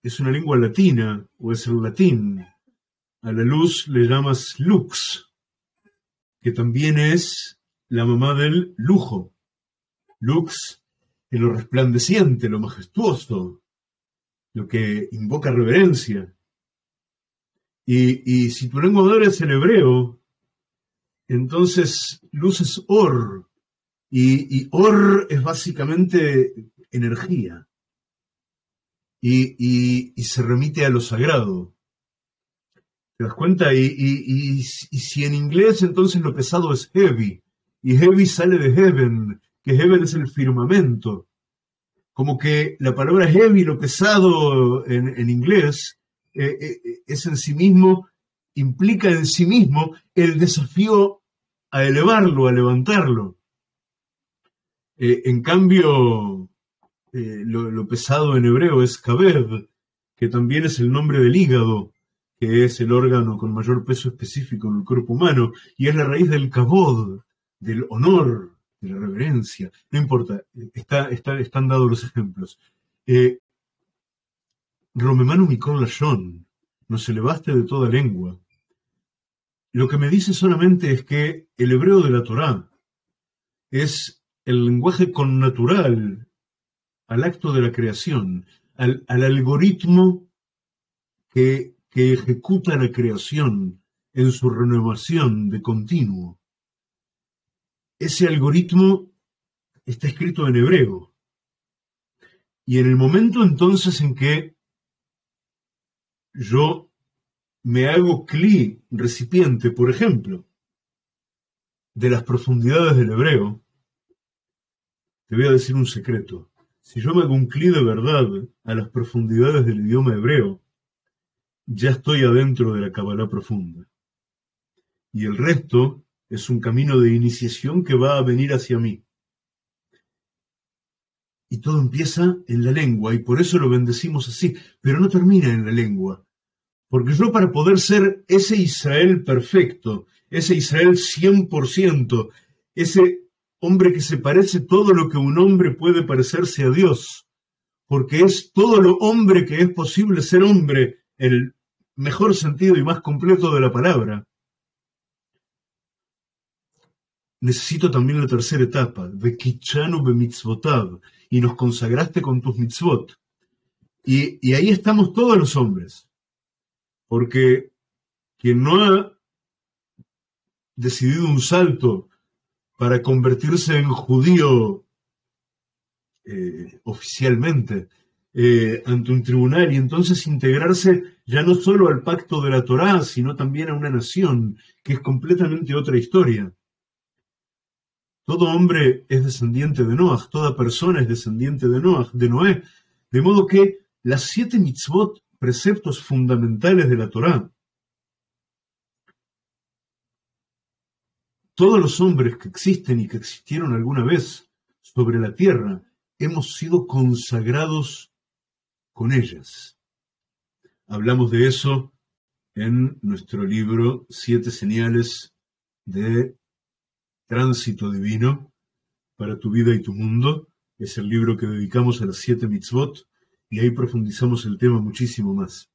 es una lengua latina o es el latín, a la luz le llamas lux, que también es la mamá del lujo. Lux en lo resplandeciente, lo majestuoso, lo que invoca reverencia. Y, si tu lengua madre es el hebreo, entonces luz es or, y, or es básicamente energía, y, y, se remite a lo sagrado. ¿Te das cuenta? Y, si en inglés entonces lo pesado es heavy, y heavy sale de heaven, que heaven es el firmamento. Como que la palabra heavy, lo pesado en, inglés, eh, eh, es en sí mismo, implica en sí mismo el desafío a elevarlo, a levantarlo. Eh, en cambio, lo, pesado en hebreo es kabed, que también es el nombre del hígado, que es el órgano con mayor peso específico en el cuerpo humano, y es la raíz del kabod, del honor, de la reverencia, no importa, está, están dados los ejemplos. Eh, Romemanu Mikon Lashon, no se le baste de toda lengua. Lo que me dice solamente es que el hebreo de la Torá es el lenguaje connatural al acto de la creación, al, algoritmo que, que ejecuta la creación en su renovación de continuo ese algoritmo está escrito en hebreo. Y en el momento entonces en que yo me hago cli, recipiente, por ejemplo, de las profundidades del hebreo, te voy a decir un secreto. Si yo me hago un cli de verdad a las profundidades del idioma hebreo, ya estoy adentro de la Kabbalah profunda. Y el resto es un camino de iniciación que va a venir hacia mí. Y todo empieza en la lengua, y por eso lo bendecimos así, pero no termina en la lengua. Porque yo para poder ser ese Israel perfecto, ese Israel 100%, ese hombre que se parece todo lo que un hombre puede parecerse a Dios, porque es todo lo hombre que es posible ser hombre, el mejor sentido y más completo de la palabra, necesito también la tercera etapa, de Kichanu mitzvotav, y nos consagraste con tus mitzvot. Y ahí estamos todos los hombres, porque quien no ha decidido un salto para convertirse en judío eh, oficialmente, eh, ante un tribunal y entonces integrarse ya no solo al pacto de la Torá, sino también a una nación, que es completamente otra historia. Todo hombre es descendiente de Noah, toda persona es descendiente de Noah, de Noé, de modo que las siete mitzvot, preceptos fundamentales de la Torá, todos los hombres que existen y que existieron alguna vez sobre la tierra, hemos sido consagrados con ellas. Hablamos de eso en nuestro libro Siete señales de tránsito divino para tu vida y tu mundo. Es el libro que dedicamos a las siete mitzvot y ahí profundizamos el tema muchísimo más.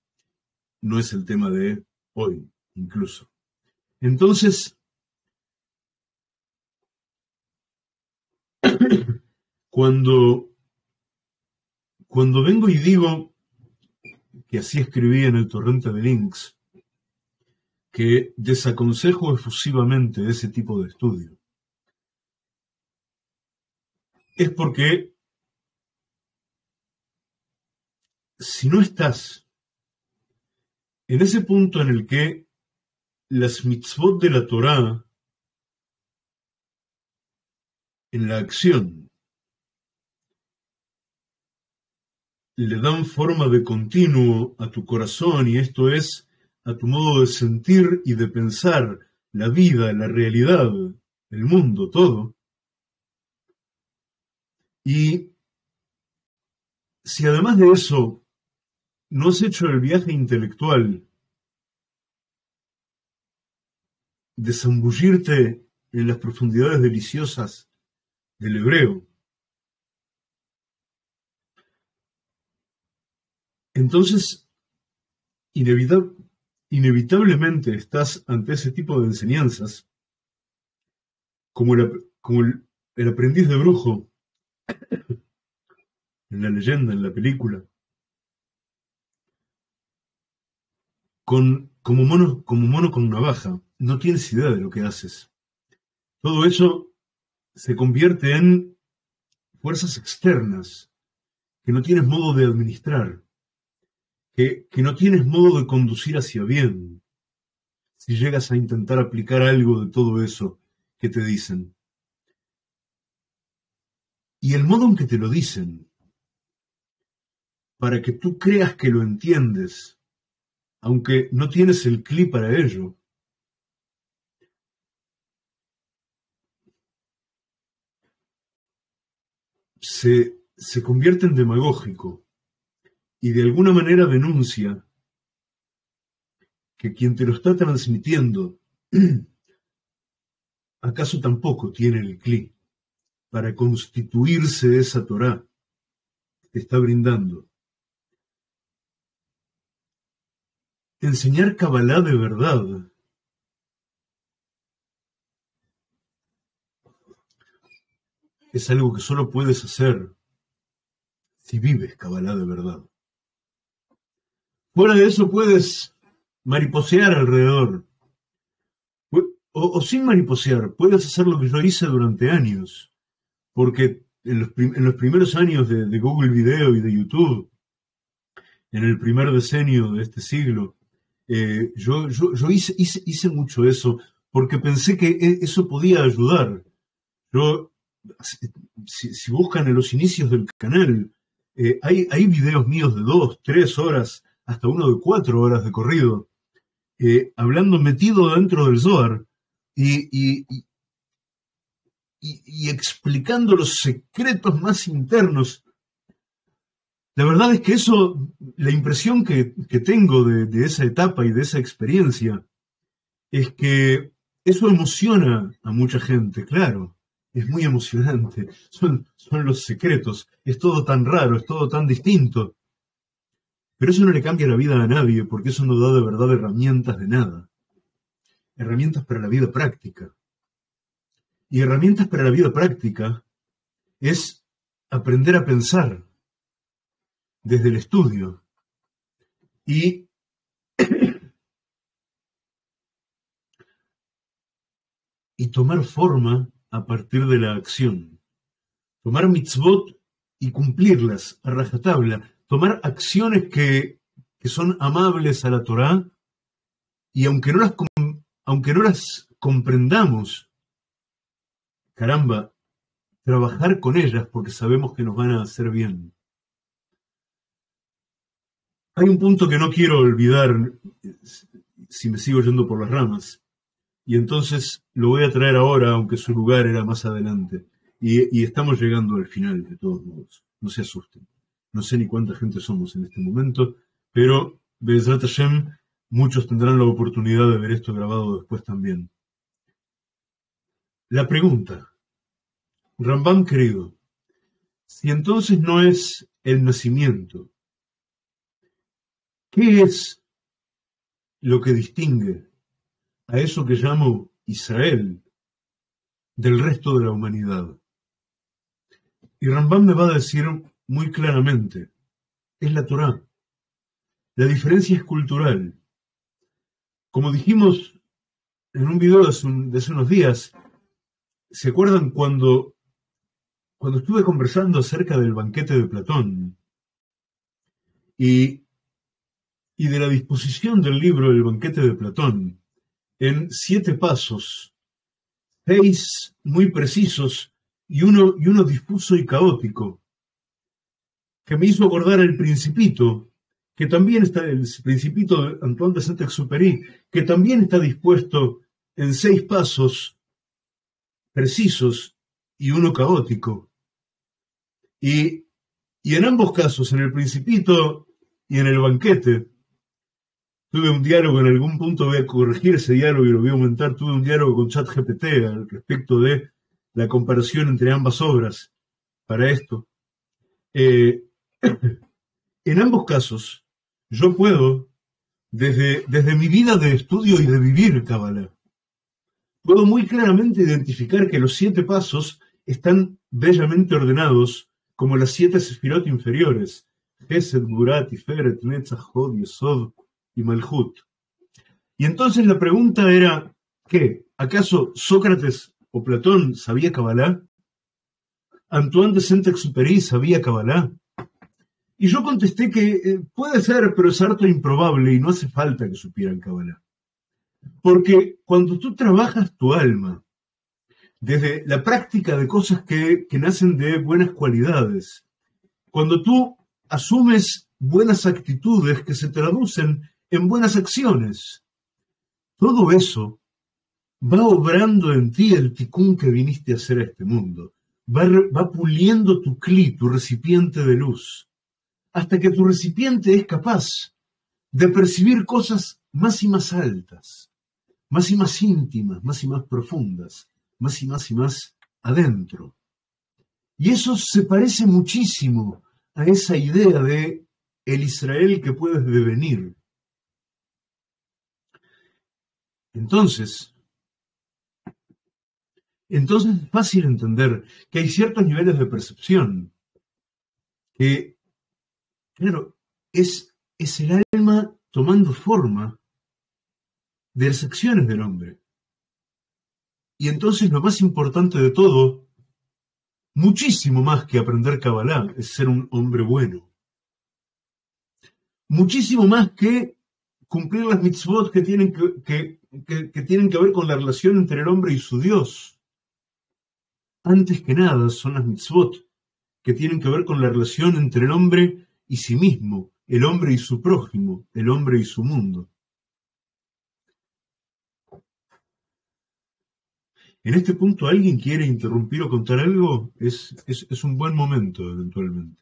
No es el tema de hoy, incluso. Entonces, [coughs] cuando cuando vengo y digo, que así escribí en el torrente de links, que desaconsejo efusivamente ese tipo de estudio, es porque si no estás en ese punto en el que las mitzvot de la Torah en la acción le dan forma de continuo a tu corazón y esto es a tu modo de sentir y de pensar la vida, la realidad, el mundo, todo. Y si además de eso no has hecho el viaje intelectual de zambullirte en las profundidades deliciosas del hebreo, Entonces, inevitablemente estás ante ese tipo de enseñanzas, como el, como el, aprendiz de brujo [coughs] en la leyenda, en la película, con, como, mono, como mono con navaja, no tienes idea de lo que haces. Todo eso se convierte en fuerzas externas que no tienes modo de administrar que, no tienes modo de conducir hacia bien si llegas a intentar aplicar algo de todo eso que te dicen. Y el modo en que te lo dicen, para que tú creas que lo entiendes, aunque no tienes el clip para ello, se, se convierte en demagógico y de alguna manera denuncia que quien te lo está transmitiendo, [clears throat] ¿acaso tampoco tiene el cli para constituirse esa Torah que te está brindando? Enseñar Kabbalah de verdad es algo que solo puedes hacer si vives Kabbalah de verdad. Fuera de eso puedes mariposear alrededor. O, sin mariposear, puedes hacer lo que yo hice durante años. Porque en los, primeros años de, Google Video y de YouTube, en el primer decenio de este siglo, eh, yo, yo, hice, hice, mucho eso porque pensé que e, eso podía ayudar. Yo, si, buscan en los inicios del canal, eh, hay, videos míos de dos, tres horas hasta uno de cuatro horas de corrido, eh, hablando metido dentro del Zohar y, explicando los secretos más internos. La verdad es que eso, la impresión que, tengo de, esa etapa y de esa experiencia, es que eso emociona a mucha gente, claro, es muy emocionante, son, son los secretos, es todo tan raro, es todo tan distinto. Pero eso no le cambia la vida a nadie, porque eso no da de verdad herramientas de nada. Herramientas para la vida práctica. Y herramientas para la vida práctica es aprender a pensar desde el estudio y [coughs] y tomar forma a partir de la acción. Tomar mitzvot y cumplirlas a rajatabla, tomar acciones que, que son amables a la Torá y aunque no las, aunque no las comprendamos, caramba, trabajar con ellas porque sabemos que nos van a hacer bien. Hay un punto que no quiero olvidar si me sigo yendo por las ramas, y entonces lo voy a traer ahora, aunque su lugar era más adelante. Y, estamos llegando al final, de todos modos. No se asusten. No sé ni cuánta gente somos en este momento, pero Bezrat Hashem, muchos tendrán la oportunidad de ver esto grabado después también. La pregunta, Rambam querido, si entonces no es el nacimiento, ¿qué es lo que distingue a eso que llamo Israel del resto de la humanidad? Y Rambam me va a decir muy claramente, es la Torá. La diferencia es cultural. Como dijimos en un video de hace, unos días, ¿se acuerdan cuando cuando estuve conversando acerca del banquete de Platón y, y de la disposición del libro El banquete de Platón en siete pasos, seis muy precisos y uno, y uno difuso y caótico, que me hizo acordar el Principito, que también está, el Principito de Antoine de Saint-Exupéry, que también está dispuesto en seis pasos precisos y uno caótico. Y, y en ambos casos, en el Principito y en el banquete, tuve un diálogo, en algún punto voy a corregir ese diálogo y lo voy a aumentar, tuve un diálogo con ChatGPT al respecto de la comparación entre ambas obras para esto. Eh, [coughs] en ambos casos, yo puedo, desde, desde mi vida de estudio y de vivir Kabbalah, puedo muy claramente identificar que los siete pasos están bellamente ordenados como las siete sefirot inferiores, Gesed, Gurat, Tiferet, Netzach, Hod, Yesod y Malhut. Y entonces la pregunta era, ¿qué? ¿Acaso Sócrates o Platón sabía Kabbalah? ¿Antoine de Saint-Exupéry sabía Kabbalah? Y yo contesté que eh, puede ser, pero es harto improbable y no hace falta que supieran Kabbalah. Porque cuando tú trabajas tu alma, desde la práctica de cosas que, nacen de buenas cualidades. Cuando tú asumes buenas actitudes que se traducen en buenas acciones, todo eso va obrando en ti el ticún que viniste a hacer a este mundo. Va, puliendo tu cli, tu recipiente de luz, hasta que tu recipiente es capaz de percibir cosas más y más altas, más y más íntimas, más y más profundas, más y más y más adentro. Y eso se parece muchísimo a esa idea de el Israel que puedes devenir. Entonces, entonces es fácil entender que hay ciertos niveles de percepción que, claro, es, es el alma tomando forma de las acciones del hombre. Y entonces lo más importante de todo, muchísimo más que aprender Kabbalah, es ser un hombre bueno. Muchísimo más que cumplir las mitzvot que tienen que, que tienen que ver con la relación entre el hombre y su Dios. Antes que nada son las mitzvot que tienen que ver con la relación entre el hombre y sí mismo, el hombre y su prójimo, el hombre y su mundo. en este punto alguien quiere interrumpir o contar algo, es, es, un buen momento eventualmente.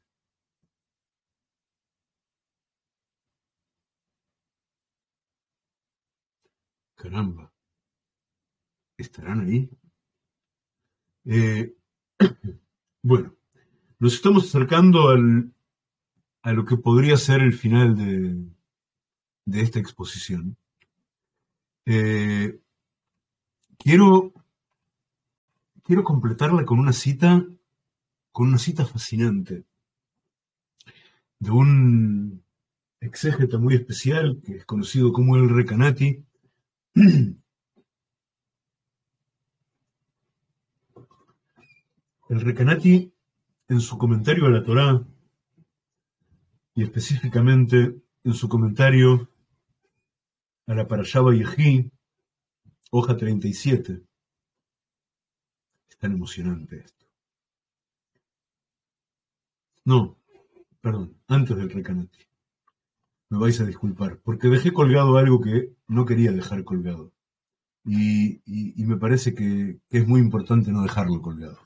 Caramba. ¿Estarán ahí? Eh, [coughs] bueno, nos estamos acercando al, a lo que podría ser el final de, de esta exposición. Eh, quiero quiero completarla con una cita, con una cita fascinante de un exégeta muy especial que es conocido como el Recanati. [clears throat] El Recanati, en su comentario a la Torá, y específicamente en su comentario a la Parashaba Yehi, hoja 37. Es tan emocionante esto. No, perdón, antes del recanati. Me vais a disculpar, porque dejé colgado algo que no quería dejar colgado. Y, me parece que es muy importante no dejarlo colgado.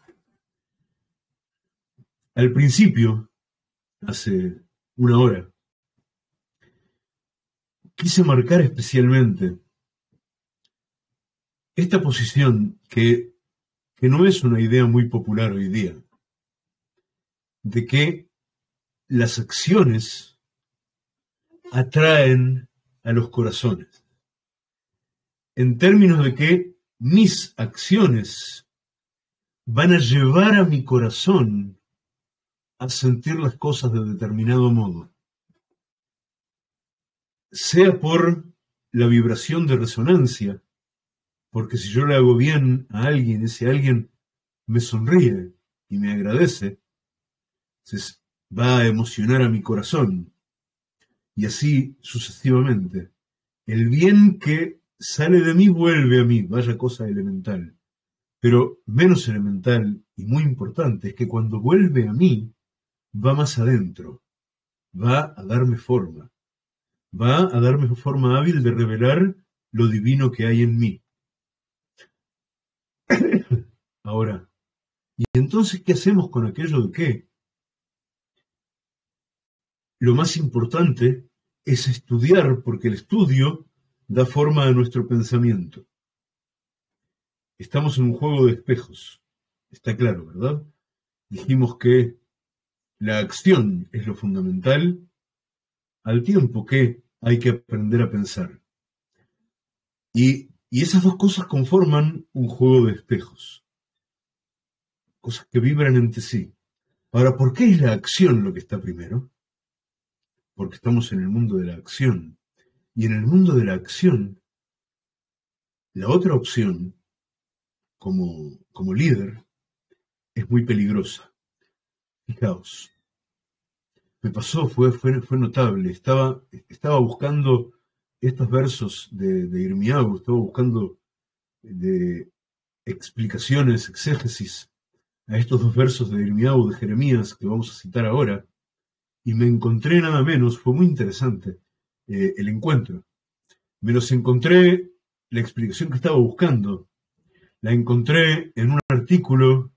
Al principio, hace una hora, quise marcar especialmente esta posición que, que no es una idea muy popular hoy día, de que las acciones atraen a los corazones, en términos de que mis acciones van a llevar a mi corazón a sentir las cosas de determinado modo sea por la vibración de resonancia, porque si yo le hago bien a alguien, ese alguien me sonríe y me agradece, se va a emocionar a mi corazón. Y así sucesivamente. El bien que sale de mí vuelve a mí, vaya cosa elemental. Pero menos elemental y muy importante es que cuando vuelve a mí, va más adentro, va a darme forma va a darme forma hábil de revelar lo divino que hay en mí. [coughs] Ahora, ¿y entonces qué hacemos con aquello de qué? Lo más importante es estudiar, porque el estudio da forma a nuestro pensamiento. Estamos en un juego de espejos, está claro, ¿verdad? Dijimos que la acción es lo fundamental al tiempo que hay que aprender a pensar. Y, esas dos cosas conforman un juego de espejos, cosas que vibran entre sí. Ahora, ¿por qué es la acción lo que está primero? Porque estamos en el mundo de la acción. Y en el mundo de la acción, la otra opción, como, como líder, es muy peligrosa. Fijaos, me pasó, fue, fue, fue notable. Estaba, estaba buscando estos versos de, de estaba buscando de explicaciones, exégesis a estos dos versos de Irmiau de Jeremías que vamos a citar ahora, y me encontré nada menos, fue muy interesante eh, el encuentro. Me los encontré, la explicación que estaba buscando, la encontré en un artículo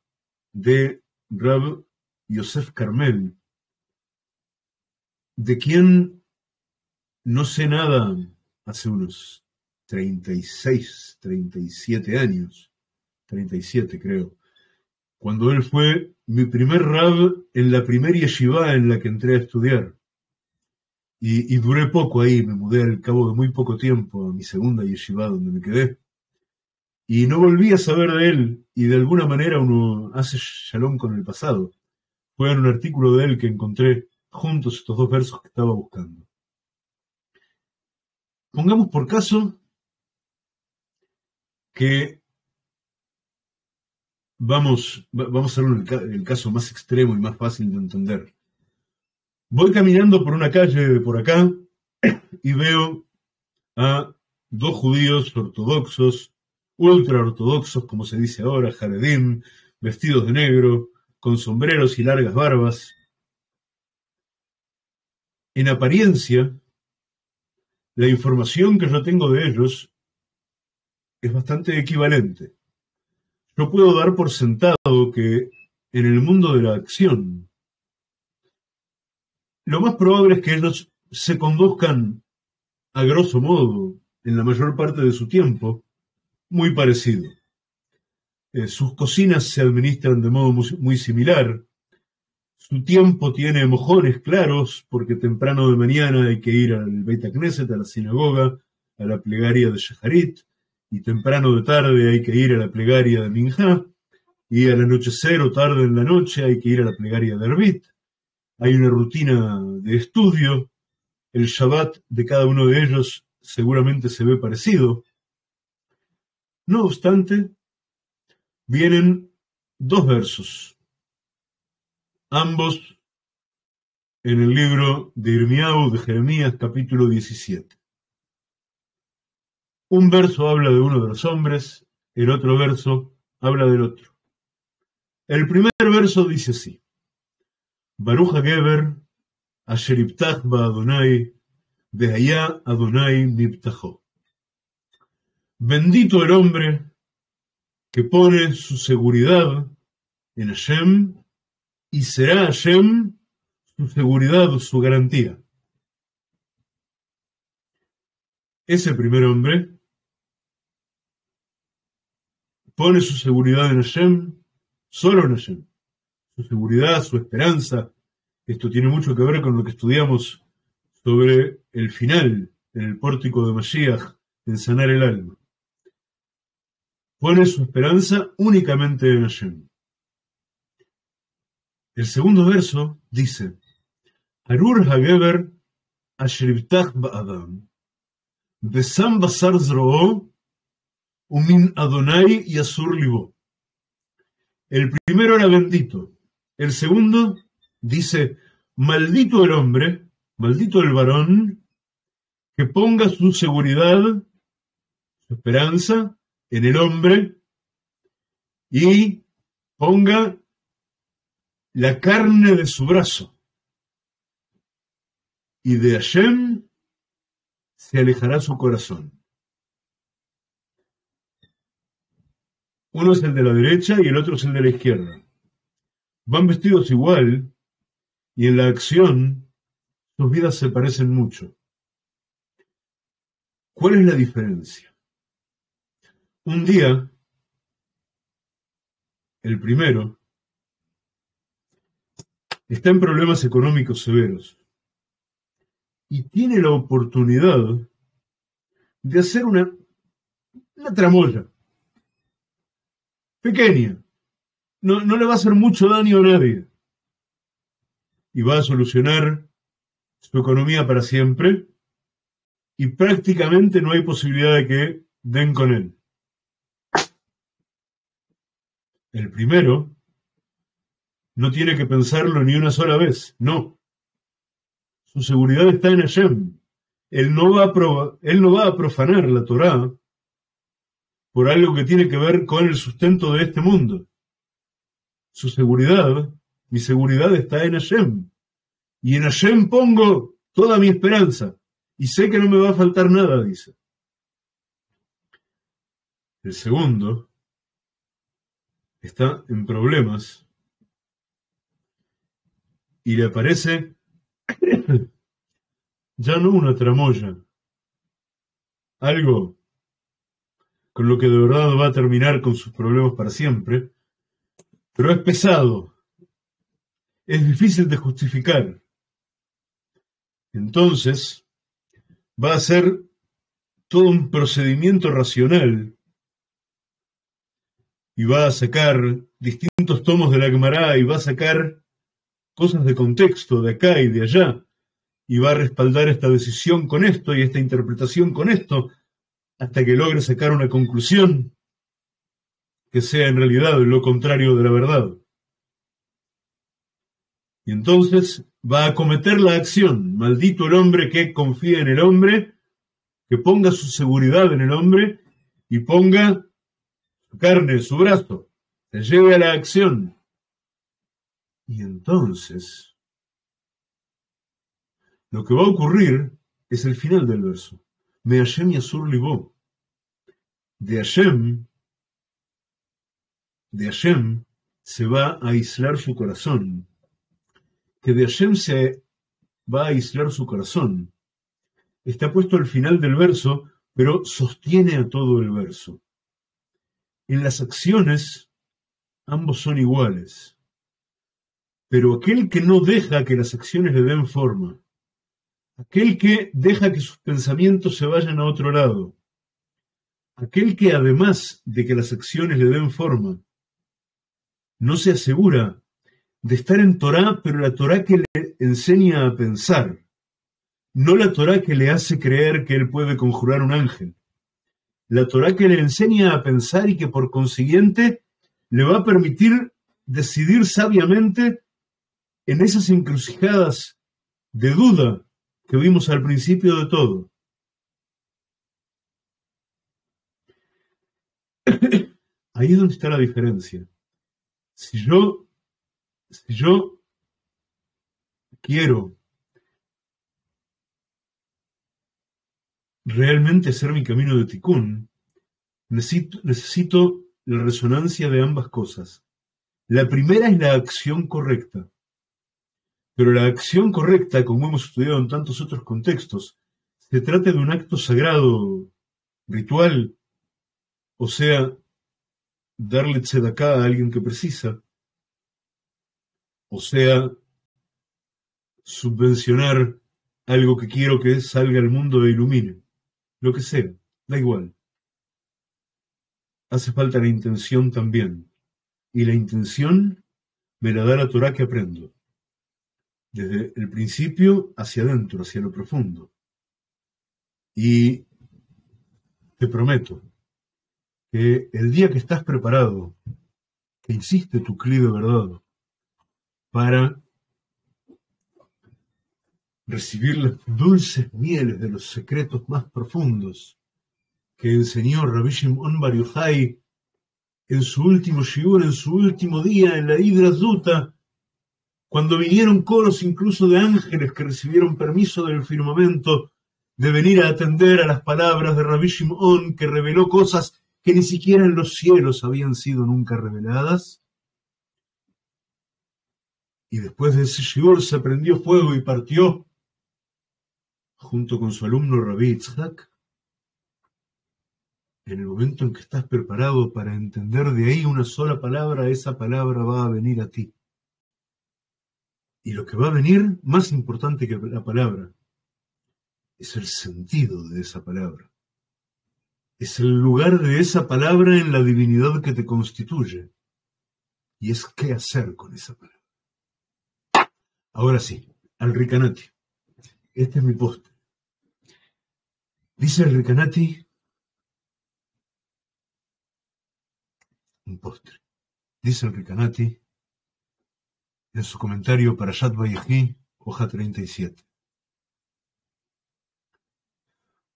de Rab Yosef Carmel, de quien no sé nada hace unos 36, 37 años, 37 creo, cuando él fue mi primer rab en la primera yeshiva en la que entré a estudiar. Y, duré poco ahí, me mudé al cabo de muy poco tiempo a mi segunda yeshiva donde me quedé. Y no volví a saber de él, y de alguna manera uno hace shalom con el pasado. Fue en un artículo de él que encontré juntos estos dos versos que estaba buscando. Pongamos por caso que vamos, vamos a hacer el, caso más extremo y más fácil de entender. Voy caminando por una calle por acá [clears throat] y veo a dos judíos ortodoxos, ultra ortodoxos, como se dice ahora, jaredim, vestidos de negro, con sombreros y largas barbas, en apariencia, la información que yo tengo de ellos es bastante equivalente. Puedo dar por sentado que en el mundo de la acción, lo más probable es que ellos se conduzcan a grosso modo, en la mayor parte de su tiempo, muy parecido. Eh, sus cocinas se administran de modo muy similar, su tiempo tiene mojones claros, porque temprano de mañana hay que ir al Beit Knesset, a la sinagoga, a la plegaria de Shaharit, y temprano de tarde hay que ir a la plegaria de Minjá, y al anochecer o tarde en la noche hay que ir a la plegaria de Arbit. Hay una rutina de estudio, el Shabbat de cada uno de ellos seguramente se ve parecido. No obstante, vienen dos versos ambos en el libro de Irmiau de Jeremías, capítulo 17. Un verso habla de uno de los hombres, el otro verso habla del otro. El primer verso dice así: Baruch Geber, Asher ba Adonai, Behaya Adonai Mibtajo. Bendito el hombre que pone su seguridad en Hashem y será Hashem su seguridad, su garantía. Ese primer hombre pone su seguridad en Hashem, solo en Hashem. Su seguridad, su esperanza. Esto tiene mucho que ver con lo que estudiamos sobre el final en el pórtico de Mashiach, en sanar el alma. Pone su esperanza únicamente en Hashem. El segundo verso dice, Arur Hageber Ashribtach Ba'adam, Besam Basar Zroo, Umin Adonai y Asur Libo. El primero era bendito. El segundo dice, maldito el hombre, maldito el varón, que ponga su seguridad, su esperanza en el hombre y ponga la carne de su brazo. Y de Hashem se alejará su corazón. Uno es el de la derecha y el otro es el de la izquierda. Van vestidos igual y en la acción sus vidas se parecen mucho. ¿Cuál es la diferencia? Un día, el primero, está en problemas económicos severos y tiene la oportunidad de hacer una, una tramoya pequeña. No, no le va a hacer mucho daño a nadie. Y va a solucionar su economía para siempre y prácticamente no hay posibilidad de que den con él. El primero no tiene que pensarlo ni una sola vez, no. Su seguridad está en Hashem. Él no va a, él no va a profanar la Torá por algo que tiene que ver con el sustento de este mundo. Su seguridad, mi seguridad está en Hashem. Y en Hashem pongo toda mi esperanza. Y sé que no me va a faltar nada, dice. El segundo está en problemas y le aparece [coughs] ya no una tramoya, algo con lo que de verdad va a terminar con sus problemas para siempre, pero es pesado, es difícil de justificar. Entonces, va a ser todo un procedimiento racional y va a sacar distintos tomos de la Gemara y va a sacar cosas de contexto de acá y de allá y va a respaldar esta decisión con esto y esta interpretación con esto hasta que logre sacar una conclusión que sea en realidad lo contrario de la verdad. Y entonces va a cometer la acción, maldito el hombre que confía en el hombre, que ponga su seguridad en el hombre y ponga su carne, su brazo, se lleve a la acción. Y entonces, lo que va a ocurrir es el final del verso. Me Hashem Yasur Libó de Hashem, de Hashem se va a aislar su corazón, que de Hashem se va a aislar su corazón. Está puesto al final del verso, pero sostiene a todo el verso. En las acciones, ambos son iguales. Pero aquel que no deja que las acciones le den forma, aquel que deja que sus pensamientos se vayan a otro lado, aquel que además de que las acciones le den forma, no se asegura de estar en Torah, pero la Torah que le enseña a pensar, no la Torah que le hace creer que él puede conjurar un ángel, la Torah que le enseña a pensar y que por consiguiente le va a permitir decidir sabiamente en esas encrucijadas de duda que vimos al principio de todo. [coughs] Ahí es donde está la diferencia. Si yo, si yo quiero realmente hacer mi camino de ticún, necesito, necesito la resonancia de ambas cosas. La primera es la acción correcta. Pero la acción correcta, como hemos estudiado en tantos otros contextos, se trata de un acto sagrado, ritual, o sea, darle tzedaká a alguien que precisa, o sea, subvencionar algo que quiero que salga al mundo e ilumine, lo que sea, da igual. Hace falta la intención también, y la intención me la da la Torah que aprendo, desde el principio hacia adentro, hacia lo profundo. Y te prometo que el día que estás preparado, que hiciste tu cli de verdad, para recibir las dulces mieles de los secretos más profundos que enseñó Rabbi Shimon Bar en su último shiur, en su último día en la Hidra Duta, cuando vinieron coros incluso de ángeles que recibieron permiso del firmamento de venir a atender a las palabras de Rabbi Shimon, que reveló cosas que ni siquiera en los cielos habían sido nunca reveladas. Y después de ese shiur se prendió fuego y partió junto con su alumno Rabbi Itzhak. En el momento en que estás preparado para entender de ahí una sola palabra, esa palabra va a venir a ti. Y lo que va a venir, más importante que la palabra, es el sentido de esa palabra. Es el lugar de esa palabra en la divinidad que te constituye. Y es qué hacer con esa palabra. Ahora sí, al Ricanati. Este es mi postre. Dice el Ricanati un postre. Dice el Ricanati en su comentario para Shad Vayehi, hoja 37.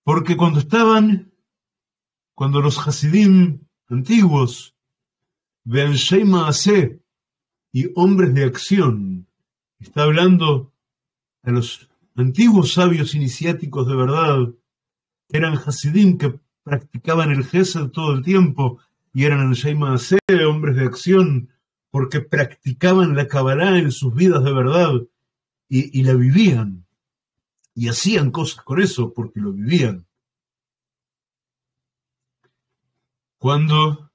Porque cuando estaban, cuando los Hasidim antiguos, Beanshei Maaseh y hombres de acción, está hablando a los antiguos sabios iniciáticos de verdad, que eran Hasidim que practicaban el Gesed todo el tiempo y eran Anshei Maaseh, hombres de acción, porque practicaban la Kabbalah en sus vidas de verdad y, la vivían. Y hacían cosas con eso porque lo vivían. Cuando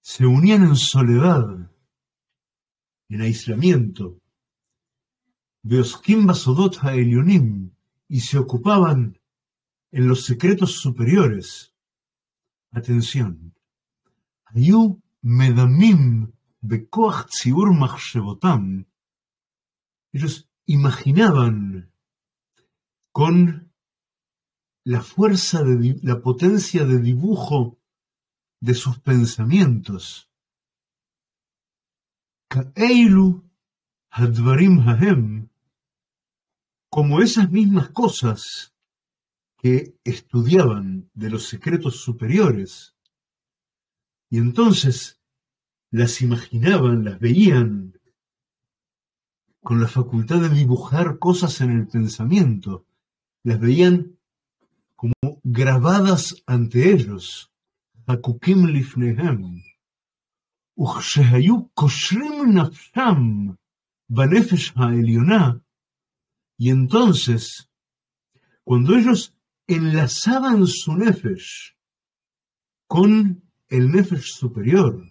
se unían en soledad, en aislamiento, Beoskim Basodot Elionim, y se ocupaban en los secretos superiores. Atención. Medamim bekoach tziur machshebotam. Ellos imaginaban con la fuerza de la potencia de dibujo de sus pensamientos. Kaeilu hadvarim hahem, como esas mismas cosas que estudiaban de los secretos superiores. Y entonces las imaginaban, las veían con la facultad de dibujar cosas en el pensamiento, las veían como grabadas ante ellos. Hakukim lifnehem. koshrim nafsham banefesh ha'elioná. Y entonces, cuando ellos enlazaban su nefesh con el nefesh superior,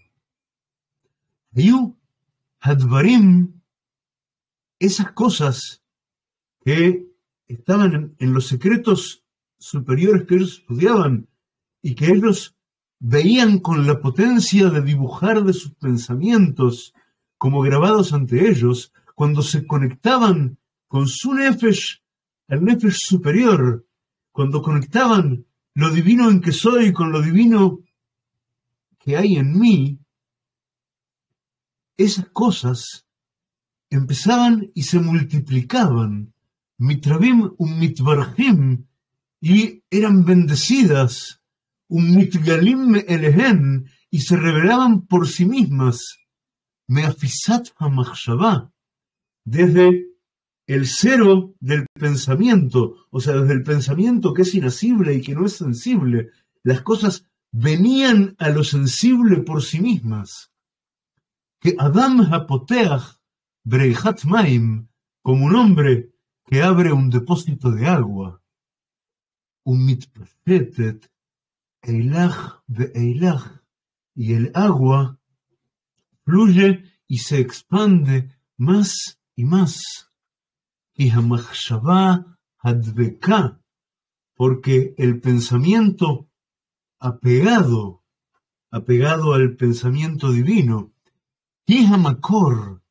Ayu Hadvarim, esas cosas que estaban en los secretos superiores que ellos estudiaban y que ellos veían con la potencia de dibujar de sus pensamientos como grabados ante ellos, cuando se conectaban con su nefesh, el nefesh superior, cuando conectaban lo divino en que soy con lo divino que hay en mí, esas cosas empezaban y se multiplicaban, mitrabim un mitbarjim, y eran bendecidas, un mitgalim elehen, y se revelaban por sí mismas, meafisat hamachshavá, desde el cero del pensamiento, o sea, desde el pensamiento que es inasible y que no es sensible, las cosas venían a lo sensible por sí mismas. Que Adam Hapoteach Breihat Maim, como un hombre que abre un depósito de agua, un mitpasetet, eilach de eilach, y el agua fluye y se expande más y más y Hamachshava Hadveka, porque el pensamiento apegado, apegado al pensamiento divino, y Hamakor,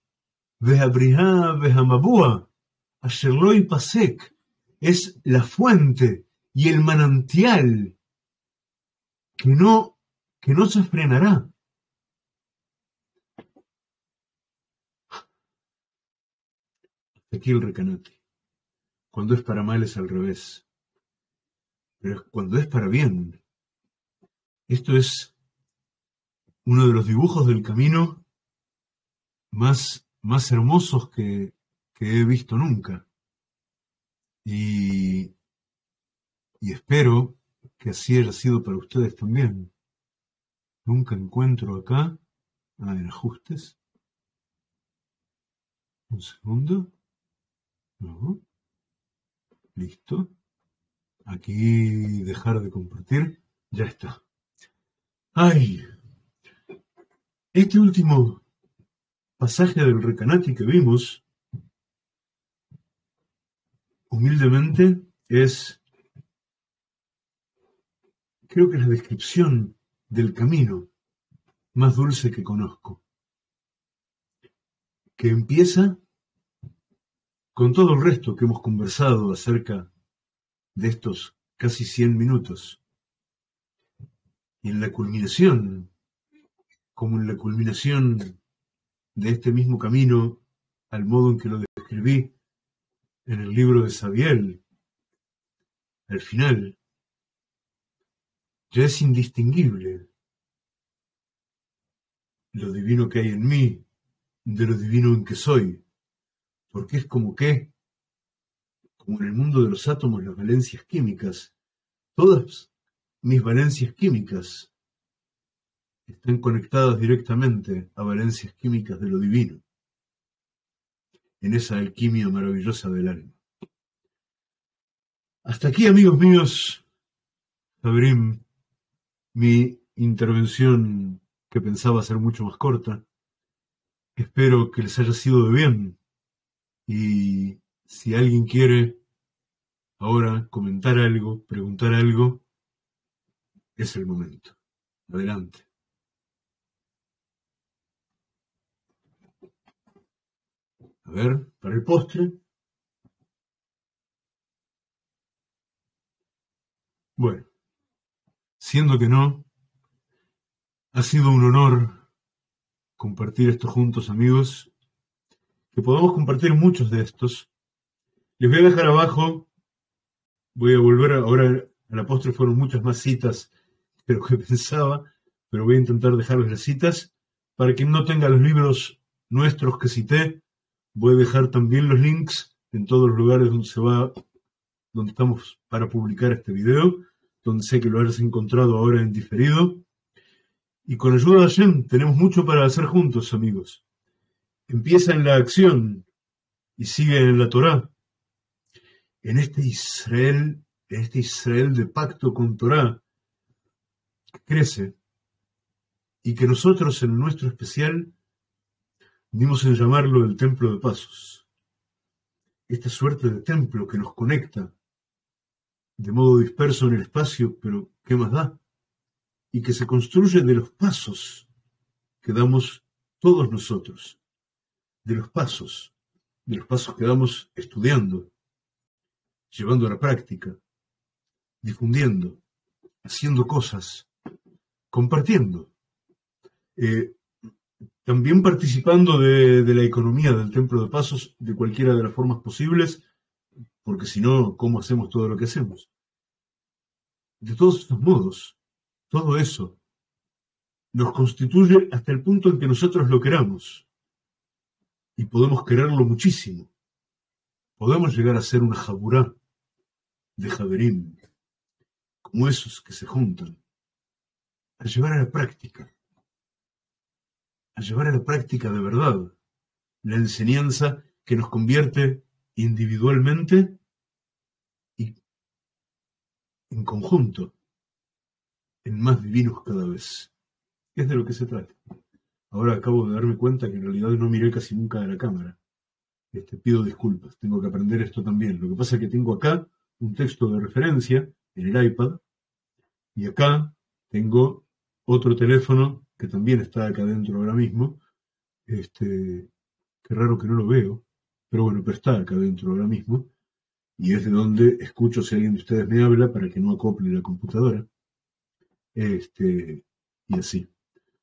Vehabriha Vehamabua, Asherloi Pasek, es la fuente y el manantial que no, que no se frenará. Aquí el recanate. Cuando es para mal es al revés. Pero cuando es para bien. Esto es uno de los dibujos del camino más, más hermosos que, he visto nunca. Y, espero que así haya sido para ustedes también. Nunca encuentro acá. En ajustes. Un segundo. Listo. Aquí dejar de compartir. Ya está. ¡Ay! Este último pasaje del Recanati que vimos, humildemente, es, creo que es la descripción del camino más dulce que conozco, que empieza con todo el resto que hemos conversado acerca de estos casi 100 minutos. Y en la culminación, como en la culminación de este mismo camino, al modo en que lo describí en el libro de Sabiel, al final, ya es indistinguible lo divino que hay en mí de lo divino en que soy porque es como que, como en el mundo de los átomos, las valencias químicas, todas mis valencias químicas están conectadas directamente a valencias químicas de lo divino, en esa alquimia maravillosa del alma. Hasta aquí, amigos míos, Fabrim, mi intervención que pensaba ser mucho más corta. Espero que les haya sido de bien y si alguien quiere ahora comentar algo, preguntar algo, es el momento. Adelante. A ver, para el postre. Bueno, siendo que no, ha sido un honor compartir esto juntos, amigos que podamos compartir muchos de estos. Les voy a dejar abajo, voy a volver ahora a la postre, fueron muchas más citas de [laughs] lo que pensaba, pero voy a intentar dejarles las citas. Para quien no tenga los libros nuestros que cité, voy a dejar también los links en todos los lugares donde se va, donde estamos para publicar este video, donde sé que lo hayas encontrado ahora en diferido. Y con ayuda de Hashem tenemos mucho para hacer juntos, amigos empieza en la acción y sigue en la Torá. En este Israel, en este Israel de pacto con Torá, crece y que nosotros en nuestro especial dimos en llamarlo el templo de pasos. Esta suerte de templo que nos conecta de modo disperso en el espacio, pero ¿qué más da? Y que se construye de los pasos que damos todos nosotros de los pasos, de los pasos que vamos estudiando, llevando a la práctica, difundiendo, haciendo cosas, compartiendo. Eh, también participando de, la economía del Templo de Pasos de cualquiera de las formas posibles, porque si no, ¿cómo hacemos todo lo que hacemos? De todos estos modos, todo eso nos constituye hasta el punto en que nosotros lo queramos. Y podemos quererlo muchísimo. Podemos llegar a ser una jaburá de Javerín, como esos que se juntan, a llevar a la práctica a llevar a la práctica de verdad la enseñanza que nos convierte individualmente y en conjunto en más divinos cada vez. Es de lo que se trata. Ahora acabo de darme cuenta que en realidad no miré casi nunca a la cámara. Este, pido disculpas, tengo que aprender esto también. Lo que pasa es que tengo acá un texto de referencia en el iPad y acá tengo otro teléfono que también está acá adentro ahora mismo. Este, qué raro que no lo veo, pero bueno, pero está acá adentro ahora mismo. Y es de donde escucho si alguien de ustedes me habla para que no acople la computadora. Este, y así.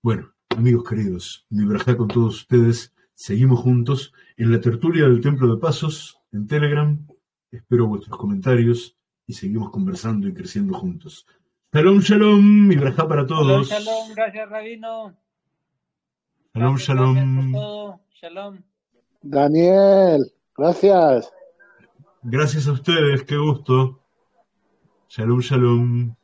Bueno, amigos queridos, mi braja con todos ustedes. Seguimos juntos en la tertulia del Templo de Pasos, en Telegram. Espero vuestros comentarios y seguimos conversando y creciendo juntos. Shalom, shalom, mi braja para todos. Shalom, shalom, gracias, Rabino. Shalom, shalom. Shalom. Daniel, gracias. Gracias a ustedes, qué gusto. Shalom, shalom.